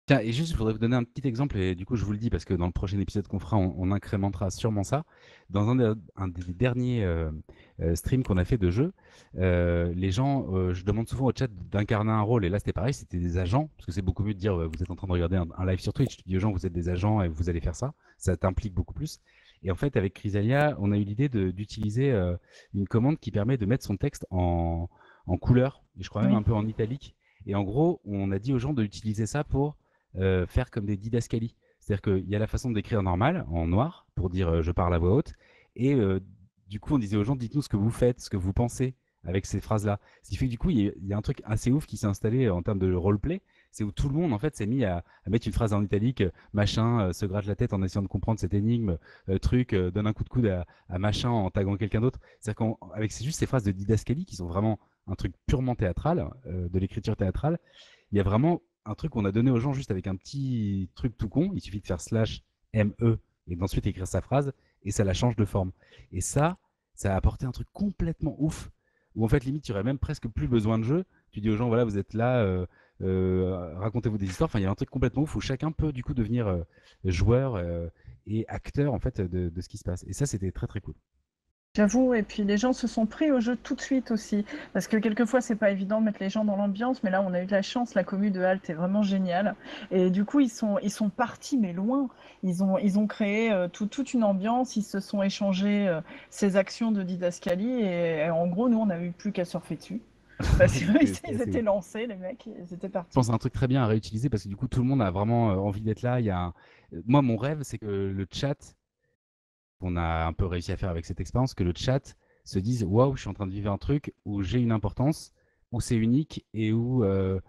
[SPEAKER 3] Tiens, et juste, je voudrais vous donner un petit exemple, et du coup, je vous le dis parce que dans le prochain épisode qu'on fera, on, on, incrémentera sûrement ça. Dans un, un des derniers euh, euh, streams qu'on a fait de jeu, euh, les gens, euh, je demande souvent au chat d'incarner un rôle, et là c'était pareil, c'était des agents, parce que c'est beaucoup mieux de dire vous êtes en train de regarder un, un, live sur Twitch, tu dis aux gens vous êtes des agents et vous allez faire ça, ça t'implique beaucoup plus. Et en fait, avec Chrysalia, on a eu l'idée d'utiliser une commande qui permet de mettre son texte en, en couleur, et je crois même oui. un peu en italique. Et en gros, on a dit aux gens d'utiliser ça pour euh, faire comme des didascalies. C'est-à-dire qu'il y a la façon d'écrire normal, en noir, pour dire euh, je parle à voix haute. Et euh, du coup, on disait aux gens, dites-nous ce que vous faites, ce que vous pensez avec ces phrases-là. Ce qui fait que du coup, il y, a un truc assez ouf qui s'est installé en termes de roleplay. C'est où tout le monde, en fait, s'est mis à, mettre une phrase en italique, machin, se gratte la tête en essayant de comprendre cette énigme, truc, donne un coup de coude à, à machin en taguant quelqu'un d'autre. C'est-à-dire qu'avec juste ces phrases de didascalie qui sont vraiment un truc purement théâtral, de l'écriture théâtrale, il y a vraiment un truc qu'on a donné aux gens juste avec un petit truc tout con. Il suffit de faire slash ME et d'ensuite écrire sa phrase et ça la change de forme. Et ça, ça a apporté un truc complètement ouf où en fait limite tu aurais même presque plus besoin de jeu. Tu dis aux gens voilà vous êtes là, euh, euh, racontez-vous des histoires. Enfin il y a un truc complètement ouf où chacun peut du coup devenir euh, joueur et acteur en fait de ce qui se passe. Et ça c'était très très cool.
[SPEAKER 5] J'avoue, et puis les gens se sont pris au jeu tout de suite aussi, parce que quelquefois c'est pas évident de mettre les gens dans l'ambiance, mais là on a eu de la chance, la commune de Halte est vraiment géniale, et du coup ils sont, ils sont partis mais loin, ils ont, ils ont créé euh, tout- toute une ambiance, ils se sont échangés euh, ces actions de didascalie, et, et en gros nous on n'a eu plus qu'à surfer dessus. Parce que ils, étaient lancés, les mecs, ils étaient
[SPEAKER 3] Je
[SPEAKER 5] partis.
[SPEAKER 3] pense que c'est un truc très bien à réutiliser parce que du coup tout le monde a vraiment euh, envie d'être là. Il y a un- Moi mon rêve c'est que le chat, qu'on a un peu réussi à faire avec cette expérience, que le chat se dise waouh je suis en train de vivre un truc où j'ai une importance, où c'est unique et où euh,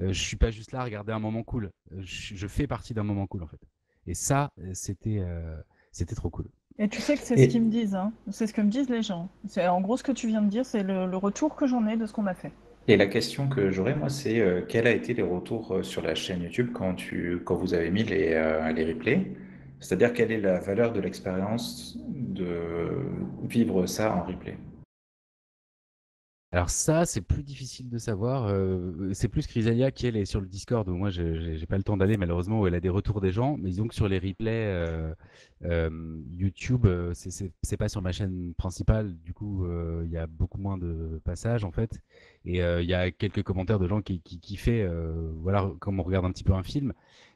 [SPEAKER 3] euh, je suis pas juste là à regarder un moment cool. Euh, Je, je fais partie d'un moment cool en fait. Et ça euh, c'était euh, c'était trop cool.
[SPEAKER 5] Et tu sais que c'est
[SPEAKER 1] Et-
[SPEAKER 5] ce qu'ils me disent, hein. C'est ce que me disent les gens. C'est en gros ce que tu viens de dire, c'est le, le retour que j'en ai de ce qu'on a fait.
[SPEAKER 1] Et la question que j'aurais, moi, c'est euh, quel a été les retours sur la chaîne YouTube quand tu, quand vous avez mis les, euh, les replays? C'est-à-dire, quelle est la valeur de l'expérience de vivre ça en replay?
[SPEAKER 3] Alors ça, c'est plus difficile de savoir. euh, c'est plus Chrysalia qui elle est sur le Discord où moi je- j'ai j'ai pas le temps d'aller malheureusement où elle a des retours des gens. Mais disons que sur les replays euh, euh, YouTube, euh, c'est c'est c'est pas sur ma chaîne principale. Du coup, euh, il y a beaucoup moins de passages en fait. Et euh, il y a quelques commentaires de gens qui qui kiffaient. euh, voilà, comme on regarde un petit peu un film.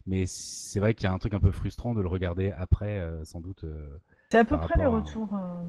[SPEAKER 3] Mais c'est vrai qu'il y a un truc un peu frustrant de le regarder après, euh, sans doute. euh,
[SPEAKER 5] C'est à peu
[SPEAKER 3] par
[SPEAKER 5] près les
[SPEAKER 3] rapport à-
[SPEAKER 5] retours euh,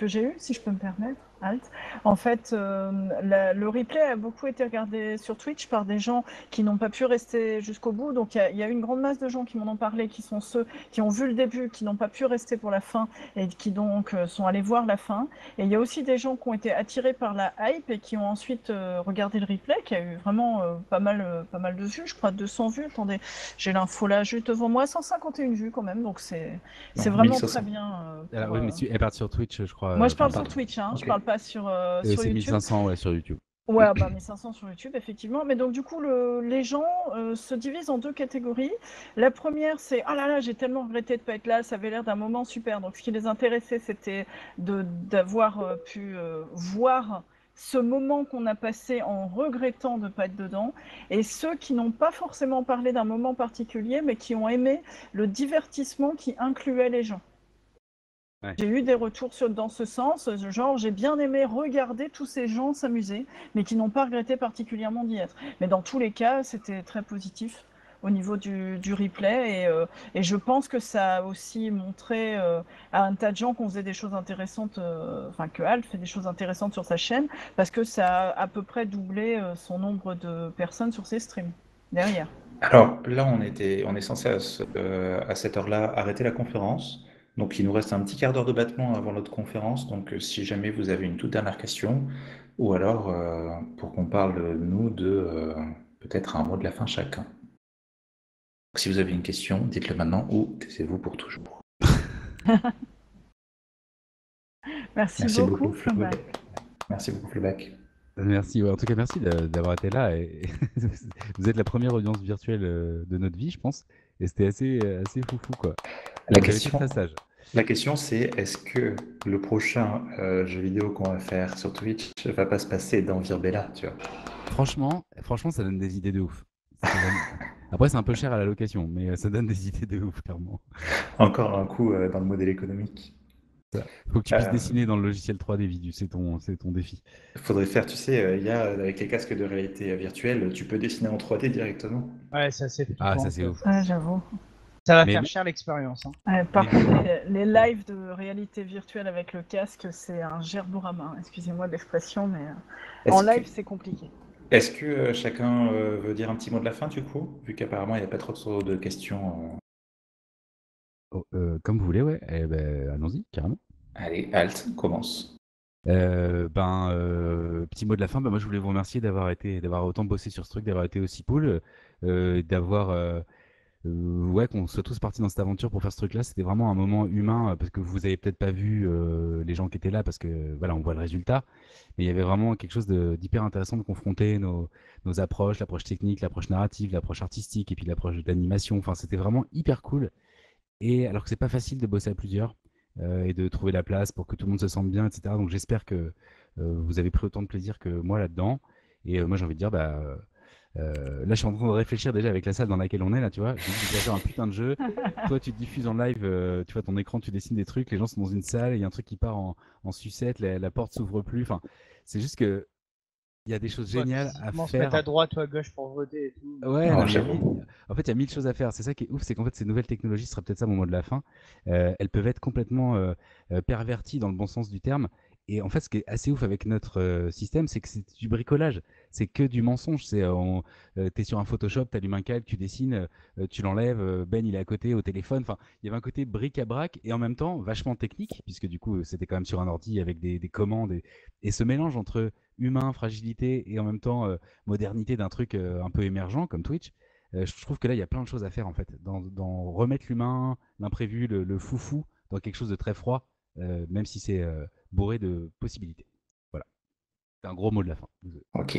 [SPEAKER 5] que j'ai eus, si je peux me permettre, Alt. En fait, euh, la- le replay a beaucoup été regardé sur Twitch par des gens qui n'ont pas pu rester jusqu'au bout. Donc, il y, y a une grande masse de gens qui m'en ont parlé, qui sont ceux qui ont vu le début, qui n'ont pas pu rester pour la fin et qui donc euh, sont allés voir la fin. Et il y a aussi des gens qui ont été attirés par la hype et qui ont ensuite euh, regardé le replay, qui a eu vraiment euh, pas, mal, euh, pas mal de vues, je crois 200 vues. Attendez, j'ai l'info là juste devant moi, 151 vues quand même. Donc, c'est vraiment
[SPEAKER 1] 1500.
[SPEAKER 5] très bien. euh,
[SPEAKER 3] Alors,
[SPEAKER 5] pour,
[SPEAKER 3] oui, mais tu- elle part sur Twitch, je crois.
[SPEAKER 5] Moi,
[SPEAKER 3] euh,
[SPEAKER 5] je parle sur Twitch, hein.
[SPEAKER 1] Ok.
[SPEAKER 5] je parle pas sur, euh,
[SPEAKER 3] Et
[SPEAKER 5] sur
[SPEAKER 3] c'est
[SPEAKER 5] YouTube.
[SPEAKER 3] 1500 ouais, sur YouTube.
[SPEAKER 5] Ouais, bah 1500 sur YouTube, effectivement. Mais donc, du coup, le- les gens euh, se divisent en deux catégories. La première, c'est Ah là là, j'ai tellement regretté de pas être là, ça avait l'air d'un moment super. Donc, ce qui les intéressait, c'était d'avoir euh, pu euh, voir ce moment qu'on a passé en regrettant de ne pas être dedans. Et ceux qui n'ont pas forcément parlé d'un moment particulier, mais qui ont aimé le divertissement qui incluait les gens.
[SPEAKER 3] Ouais.
[SPEAKER 5] J'ai eu des retours sur- dans ce sens, genre j'ai bien aimé regarder tous ces gens s'amuser, mais qui n'ont pas regretté particulièrement d'y être. Mais dans tous les cas, c'était très positif au niveau du, du replay, et, euh, et je pense que ça a aussi montré euh, à un tas de gens qu'on faisait des choses intéressantes, euh, enfin que Alt fait des choses intéressantes sur sa chaîne, parce que ça a à peu près doublé euh, son nombre de personnes sur ses streams derrière.
[SPEAKER 1] Alors là, on était, on est censé à, ce- euh, à cette heure-là arrêter la conférence. Donc il nous reste un petit quart d'heure de battement avant notre conférence. Donc euh, si jamais vous avez une toute dernière question, ou alors euh, pour qu'on parle, nous, de euh, peut-être un mot de la fin chacun. Donc, si vous avez une question, dites-le maintenant ou taisez-vous pour toujours.
[SPEAKER 5] Merci,
[SPEAKER 1] Merci
[SPEAKER 5] beaucoup.
[SPEAKER 1] beaucoup. Merci beaucoup, Fleabag.
[SPEAKER 3] Merci. ouais, En tout cas, merci d'a- d'avoir été là. Et... Vous êtes la première audience virtuelle de notre vie, je pense. Et c'était assez, assez foufou, quoi.
[SPEAKER 1] La question. La question c'est est-ce que le prochain euh, jeu vidéo qu'on va faire sur Twitch va pas se passer dans Virbella, tu vois?
[SPEAKER 3] Franchement, franchement, ça donne des idées de ouf. Après, c'est un peu cher à la location, mais euh, ça donne des idées de ouf, clairement.
[SPEAKER 1] Encore un coup euh, dans le modèle économique.
[SPEAKER 3] Faut que tu puisses
[SPEAKER 1] Euh,
[SPEAKER 3] dessiner dans le logiciel 3D Vidu, c'est ton, c'est ton défi.
[SPEAKER 1] Faudrait faire, tu sais, euh, il y a avec les casques de réalité virtuelle, tu peux dessiner en 3D directement.
[SPEAKER 2] Ouais, ça c'est
[SPEAKER 3] Ah, ça c'est ouf.
[SPEAKER 5] Ouais, j'avoue.
[SPEAKER 2] Ça va
[SPEAKER 3] Mais-
[SPEAKER 2] faire cher l'expérience. hein.
[SPEAKER 5] Ouais, par
[SPEAKER 3] Mais-
[SPEAKER 5] contre, les, les lives de réalité virtuelle avec le casque, c'est un gerborama. Excusez-moi l'expression, mais euh, en
[SPEAKER 1] que-
[SPEAKER 5] live, c'est compliqué.
[SPEAKER 1] Est-ce que euh, chacun euh, veut dire un petit mot de la fin du coup, vu qu'apparemment il n'y a pas trop, de questions. euh.
[SPEAKER 3] Oh, euh, comme vous voulez, ouais. Eh ben, allons-y, carrément.
[SPEAKER 1] Allez, halt, commence.
[SPEAKER 3] Euh, ben, euh, petit mot de la fin. Ben, moi, je voulais vous remercier d'avoir été, d'avoir autant bossé sur ce truc, d'avoir été aussi cool, euh, d'avoir, ouais, qu'on soit tous partis dans cette aventure pour faire ce truc-là. C'était vraiment un moment humain euh, parce que vous avez peut-être pas vu euh, les gens qui étaient là parce que voilà, on voit le résultat. Mais il y avait vraiment quelque chose d'hyper intéressant de confronter nos, approches, l'approche technique, l'approche narrative, l'approche artistique et puis l'approche de l'animation. Enfin, c'était vraiment hyper cool. Et alors que c'est pas facile de bosser à plusieurs euh, et de trouver la place pour que tout le monde se sente bien, etc. Donc j'espère que vous avez pris autant de plaisir que moi là-dedans. Et moi, j'ai envie de dire, bah, là, je suis en train de réfléchir déjà avec la salle dans laquelle on est là, tu vois. Je vais faire un putain de jeu. Toi, tu te diffuses en live, tu vois ton écran, tu dessines des trucs. Les gens sont dans une salle, il y a un truc qui part en, sucette, la, la porte s'ouvre plus. Enfin, c'est juste que il y a des choses géniales à faire.
[SPEAKER 2] Se mettre à droite ou à gauche pour voter et tout.
[SPEAKER 3] Ouais, en fait, il y a mille choses à faire. C'est ça qui est ouf, c'est qu'en fait, ces nouvelles technologies, ce sera peut-être ça mon mot de la fin, euh, elles peuvent être complètement euh, euh, perverties dans le bon sens du terme. Et en fait, ce qui est assez ouf avec notre système, c'est que c'est du bricolage. C'est que du mensonge. C'est, tu es sur un Photoshop, tu allumes un calque, tu dessines, tu l'enlèves, Ben il est à côté au téléphone. Enfin, il y avait un côté bric-à-brac et en même temps vachement technique, puisque du coup, c'était quand même sur un ordi avec des, des commandes. Et, ce mélange entre humain, fragilité et en même temps euh, modernité d'un truc euh, un peu émergent comme Twitch. Euh, je trouve que là, il y a plein de choses à faire en fait, dans, remettre l'humain, l'imprévu, le, foufou dans quelque chose de très froid, même si c'est bourré de possibilités. Voilà. C'est un gros mot de la fin.
[SPEAKER 1] Ok.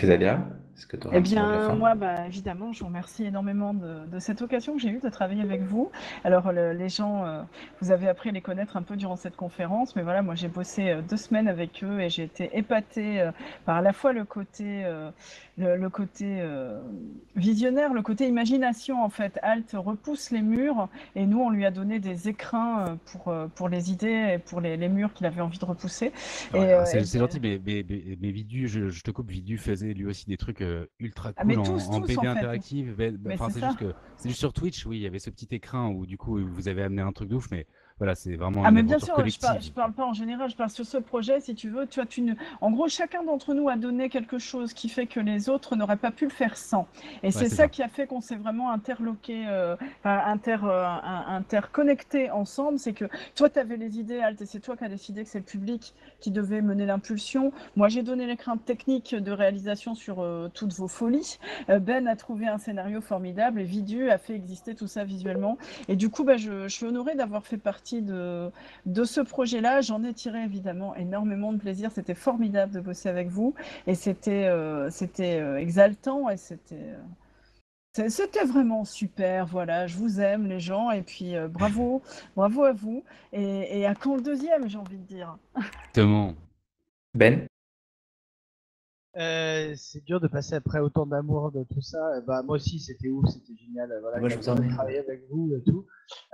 [SPEAKER 1] Chrysalia, est-ce que tu
[SPEAKER 5] Eh bien, moi, bah, évidemment, je vous remercie énormément de, cette occasion que j'ai eue de travailler avec vous. Alors, les gens, euh, vous avez appris à les connaître un peu durant cette conférence, mais voilà, moi, j'ai bossé euh, deux semaines avec eux et j'ai été épatée euh, par à la fois le côté, le, côté visionnaire, le côté imagination, en fait. Alt repousse les murs et nous, on lui a donné des écrins pour, pour les idées et pour les, murs qu'il avait envie de repousser.
[SPEAKER 3] c'est gentil, mais, mais, mais, Vidu, je, je, te coupe, Vidu faisait lui aussi des trucs euh, ultra ah, cool en, en, BD interactive. Enfin, c'est juste que c'est juste sur Twitch, oui, il y avait ce petit écran où du coup vous avez amené un truc de ouf, mais voilà, c'est vraiment.
[SPEAKER 5] Ah, mais bien sûr, je parle, parle pas en général, je parle sur ce projet, si tu veux. Tu vois, tu En gros, chacun d'entre nous a donné quelque chose qui fait que les autres n'auraient pas pu le faire sans. Et c'est ça, qui a fait qu'on s'est vraiment interloqué, euh, inter, euh, interconnecté ensemble. C'est que toi, tu avais les idées, Alt, et c'est toi qui as décidé que c'est le public qui devait mener l'impulsion. Moi, j'ai donné les craintes techniques de réalisation sur euh, toutes vos folies. Euh, ben a trouvé un scénario formidable et Vidu a fait exister tout ça visuellement. Et du coup, bah, je, je suis honorée d'avoir fait partie de, de ce projet-là. J'en ai tiré évidemment énormément de plaisir. C'était formidable de bosser avec vous et c'était euh, c'était euh, exaltant et c'était euh, c'était vraiment super. Voilà, je vous aime les gens et puis bravo, bravo à vous et, et à quand le deuxième, j'ai envie de dire?
[SPEAKER 3] Exactement.
[SPEAKER 1] Ben?
[SPEAKER 2] C'est dur de passer après autant d'amour de tout ça. Bah, moi aussi, c'était ouf, c'était génial. Voilà, moi, je vous travailler avec vous et tout.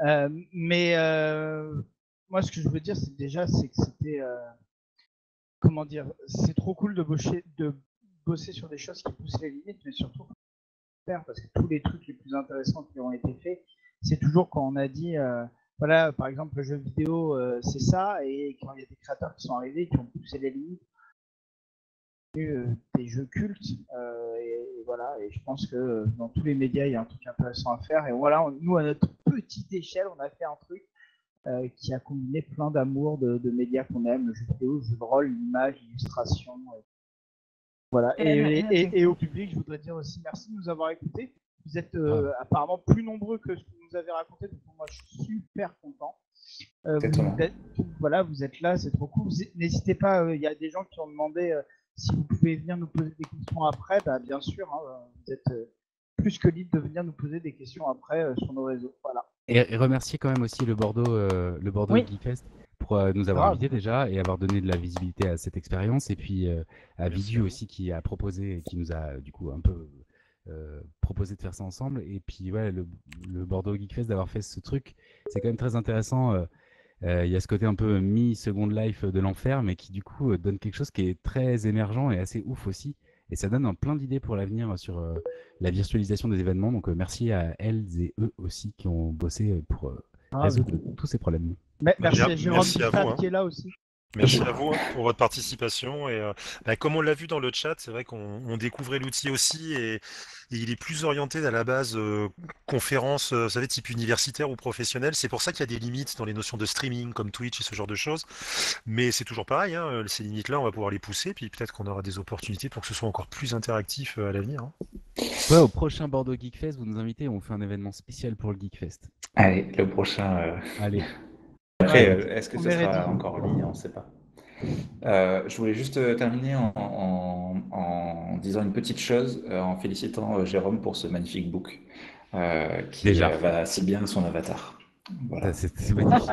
[SPEAKER 2] Euh, mais euh, moi, ce que je veux dire, c'est déjà, c'est que c'était, euh, comment dire, c'est trop cool de bosser, de bosser sur des choses qui poussent les limites, mais surtout faire, parce que tous les trucs les plus intéressants qui ont été faits, c'est toujours quand on a dit, voilà, par exemple, le jeu vidéo, c'est ça, et quand il y a des créateurs qui sont arrivés, qui ont poussé les limites, des jeux cultes, et, voilà, et je pense que dans tous les médias, il y a un truc intéressant à faire, et voilà, nous, à notre petite échelle, on a fait un truc euh, qui a combiné plein d'amour de, médias qu'on aime, le jeu vidéo, le jeu de rôle, l'image, l'illustration. Voilà. Et, au public, je voudrais dire aussi merci de nous avoir écoutés. Vous êtes euh, apparemment plus nombreux que ce que vous nous avez raconté, donc moi je suis super content. Euh, vous êtes, voilà, vous êtes là, c'est trop cool. N'hésitez pas, il y a des gens qui ont demandé si vous pouvez venir nous poser des questions après. Bah, bien sûr, hein, vous êtes plus que libre de venir nous poser des questions après euh, sur nos réseaux. Voilà.
[SPEAKER 3] Et, remercier quand même aussi le Bordeaux, euh, le Bordeaux Geekfest pour euh, nous avoir invités déjà et avoir donné de la visibilité à cette expérience. Et puis à Visu aussi qui a proposé et qui nous a du coup un peu proposé de faire ça ensemble. Et puis ouais, le, le Bordeaux Geekfest d'avoir fait ce truc, c'est quand même très intéressant. Il y a ce côté un peu mi-second life de l'enfer, mais qui du coup donne quelque chose qui est très émergent et assez ouf aussi. Et ça donne un plein d'idées pour l'avenir sur euh, la virtualisation des événements. Donc euh, merci à elles et eux aussi qui ont bossé pour euh, ah, résoudre tous ces problèmes.
[SPEAKER 2] merci à Jérôme hein. qui est là aussi.
[SPEAKER 6] Merci à vous hein, pour votre participation. Et bah, comme on l'a vu dans le chat, c'est vrai qu'on découvrait l'outil aussi et, il est plus orienté à la base conférence, vous savez, type universitaire ou professionnel. C'est pour ça qu'il y a des limites dans les notions de streaming comme Twitch et ce genre de choses. Mais c'est toujours pareil, hein, ces limites-là, on va pouvoir les pousser. Puis peut-être qu'on aura des opportunités pour que ce soit encore plus interactif à l'avenir.
[SPEAKER 3] Hein. au prochain Bordeaux Geekfest, vous nous invitez, on fait un événement spécial pour le Geekfest.
[SPEAKER 1] Allez, le prochain.
[SPEAKER 3] Allez.
[SPEAKER 1] Après, euh, est-ce que ce sera encore lié On ne sait pas. Euh, je voulais juste euh, terminer en, disant une petite chose, en félicitant Jérôme pour ce magnifique book qui Déjà. va si bien son avatar.
[SPEAKER 3] Voilà. C'est magnifique.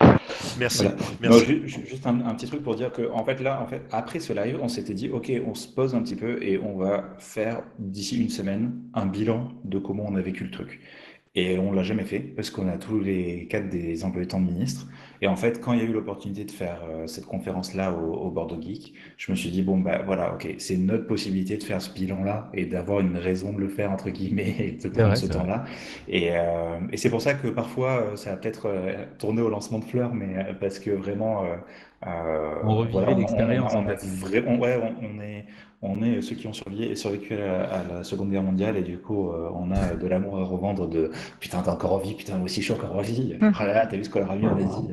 [SPEAKER 6] Merci.
[SPEAKER 1] Voilà.
[SPEAKER 6] Merci.
[SPEAKER 1] Non, ju- ju- juste un, un petit truc pour dire que en fait là, en fait, après ce live, on s'était dit, ok, on se pose un petit peu et on va faire d'ici une semaine un bilan de comment on a vécu le truc. Et on l'a jamais fait parce qu'on a tous les quatre des employés de temps de ministre. Et en fait, quand il y a eu l'opportunité de faire euh, cette conférence-là au, au Bordeaux Geek, je me suis dit, bon, bah voilà, ok, c'est notre possibilité de faire ce bilan-là et d'avoir une raison de le faire, entre guillemets, et de prendre ce temps-là. Et, euh, et c'est pour ça que parfois, euh, ça va peut-être euh, tourner au lancement de fleurs, mais euh, parce que vraiment, euh, euh,
[SPEAKER 3] On revivait
[SPEAKER 1] voilà, on, on-
[SPEAKER 3] l'expérience,
[SPEAKER 1] on vra- on- ouais, on, on est, on est ceux qui ont survécu, survécu à la, à la Seconde Guerre mondiale, et du coup, euh, on a de l'amour à revendre de putain, t'es encore en vie, putain, moi aussi je suis encore en vie. Oh là là, t'as vu ce qu'on leur a mis en Asie.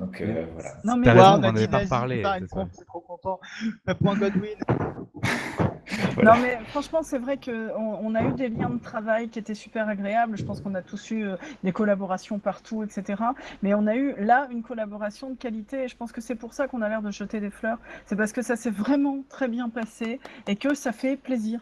[SPEAKER 1] Donc euh, voilà.
[SPEAKER 5] Non, mais
[SPEAKER 2] Ouais,
[SPEAKER 3] raison,
[SPEAKER 2] on
[SPEAKER 3] on
[SPEAKER 2] a
[SPEAKER 3] en
[SPEAKER 2] dit
[SPEAKER 3] avait pas
[SPEAKER 2] putain,
[SPEAKER 3] c'est
[SPEAKER 2] trop content. Point Godwin.
[SPEAKER 1] Voilà.
[SPEAKER 5] Non, mais franchement, c'est vrai qu'on on a eu des liens de travail qui étaient super agréables. Je pense qu'on a tous eu euh, des collaborations partout, etc. Mais on a eu là une collaboration de qualité et je pense que c'est pour ça qu'on a l'air de jeter des fleurs. C'est parce que ça s'est vraiment très bien passé et que ça fait plaisir.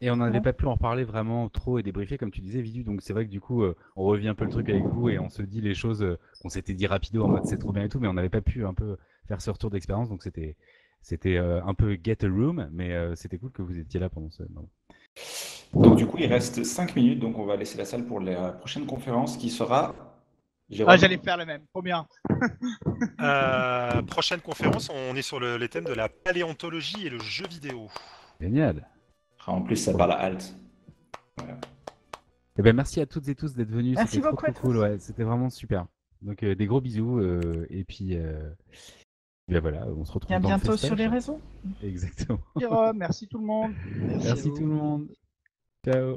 [SPEAKER 3] Et on n'avait pas pu en reparler vraiment trop et débriefer, comme tu disais, Vidu. Donc c'est vrai que du coup, euh, on revient un peu le truc avec vous et on se dit les choses euh, qu'on s'était dit rapido en mode c'est trop bien et tout, mais on n'avait pas pu un peu faire ce retour d'expérience. Donc c'était c'était euh, un peu get a room, mais euh, c'était cool que vous étiez là pendant ce moment.
[SPEAKER 1] Donc du coup, il reste 5 minutes, donc on va laisser la salle pour la prochaine conférence qui sera. Jérôme
[SPEAKER 2] Ah, j'allais faire le même. Trop bien.
[SPEAKER 6] Euh, prochaine conférence, on est sur le- les thèmes de la paléontologie et le jeu vidéo.
[SPEAKER 3] Génial.
[SPEAKER 1] Ah, En plus, ça parle à Halt.
[SPEAKER 3] Eh ben merci à toutes et tous d'être venus.
[SPEAKER 5] Merci
[SPEAKER 3] C'était
[SPEAKER 5] beaucoup
[SPEAKER 3] cool. Ouais, c'était vraiment super. Donc euh, des gros bisous euh, et puis ben voilà, on se retrouve le
[SPEAKER 5] bientôt sur les réseaux.
[SPEAKER 3] Exactement.
[SPEAKER 2] Jérôme, merci tout le monde.
[SPEAKER 3] Merci tout le monde. Ciao.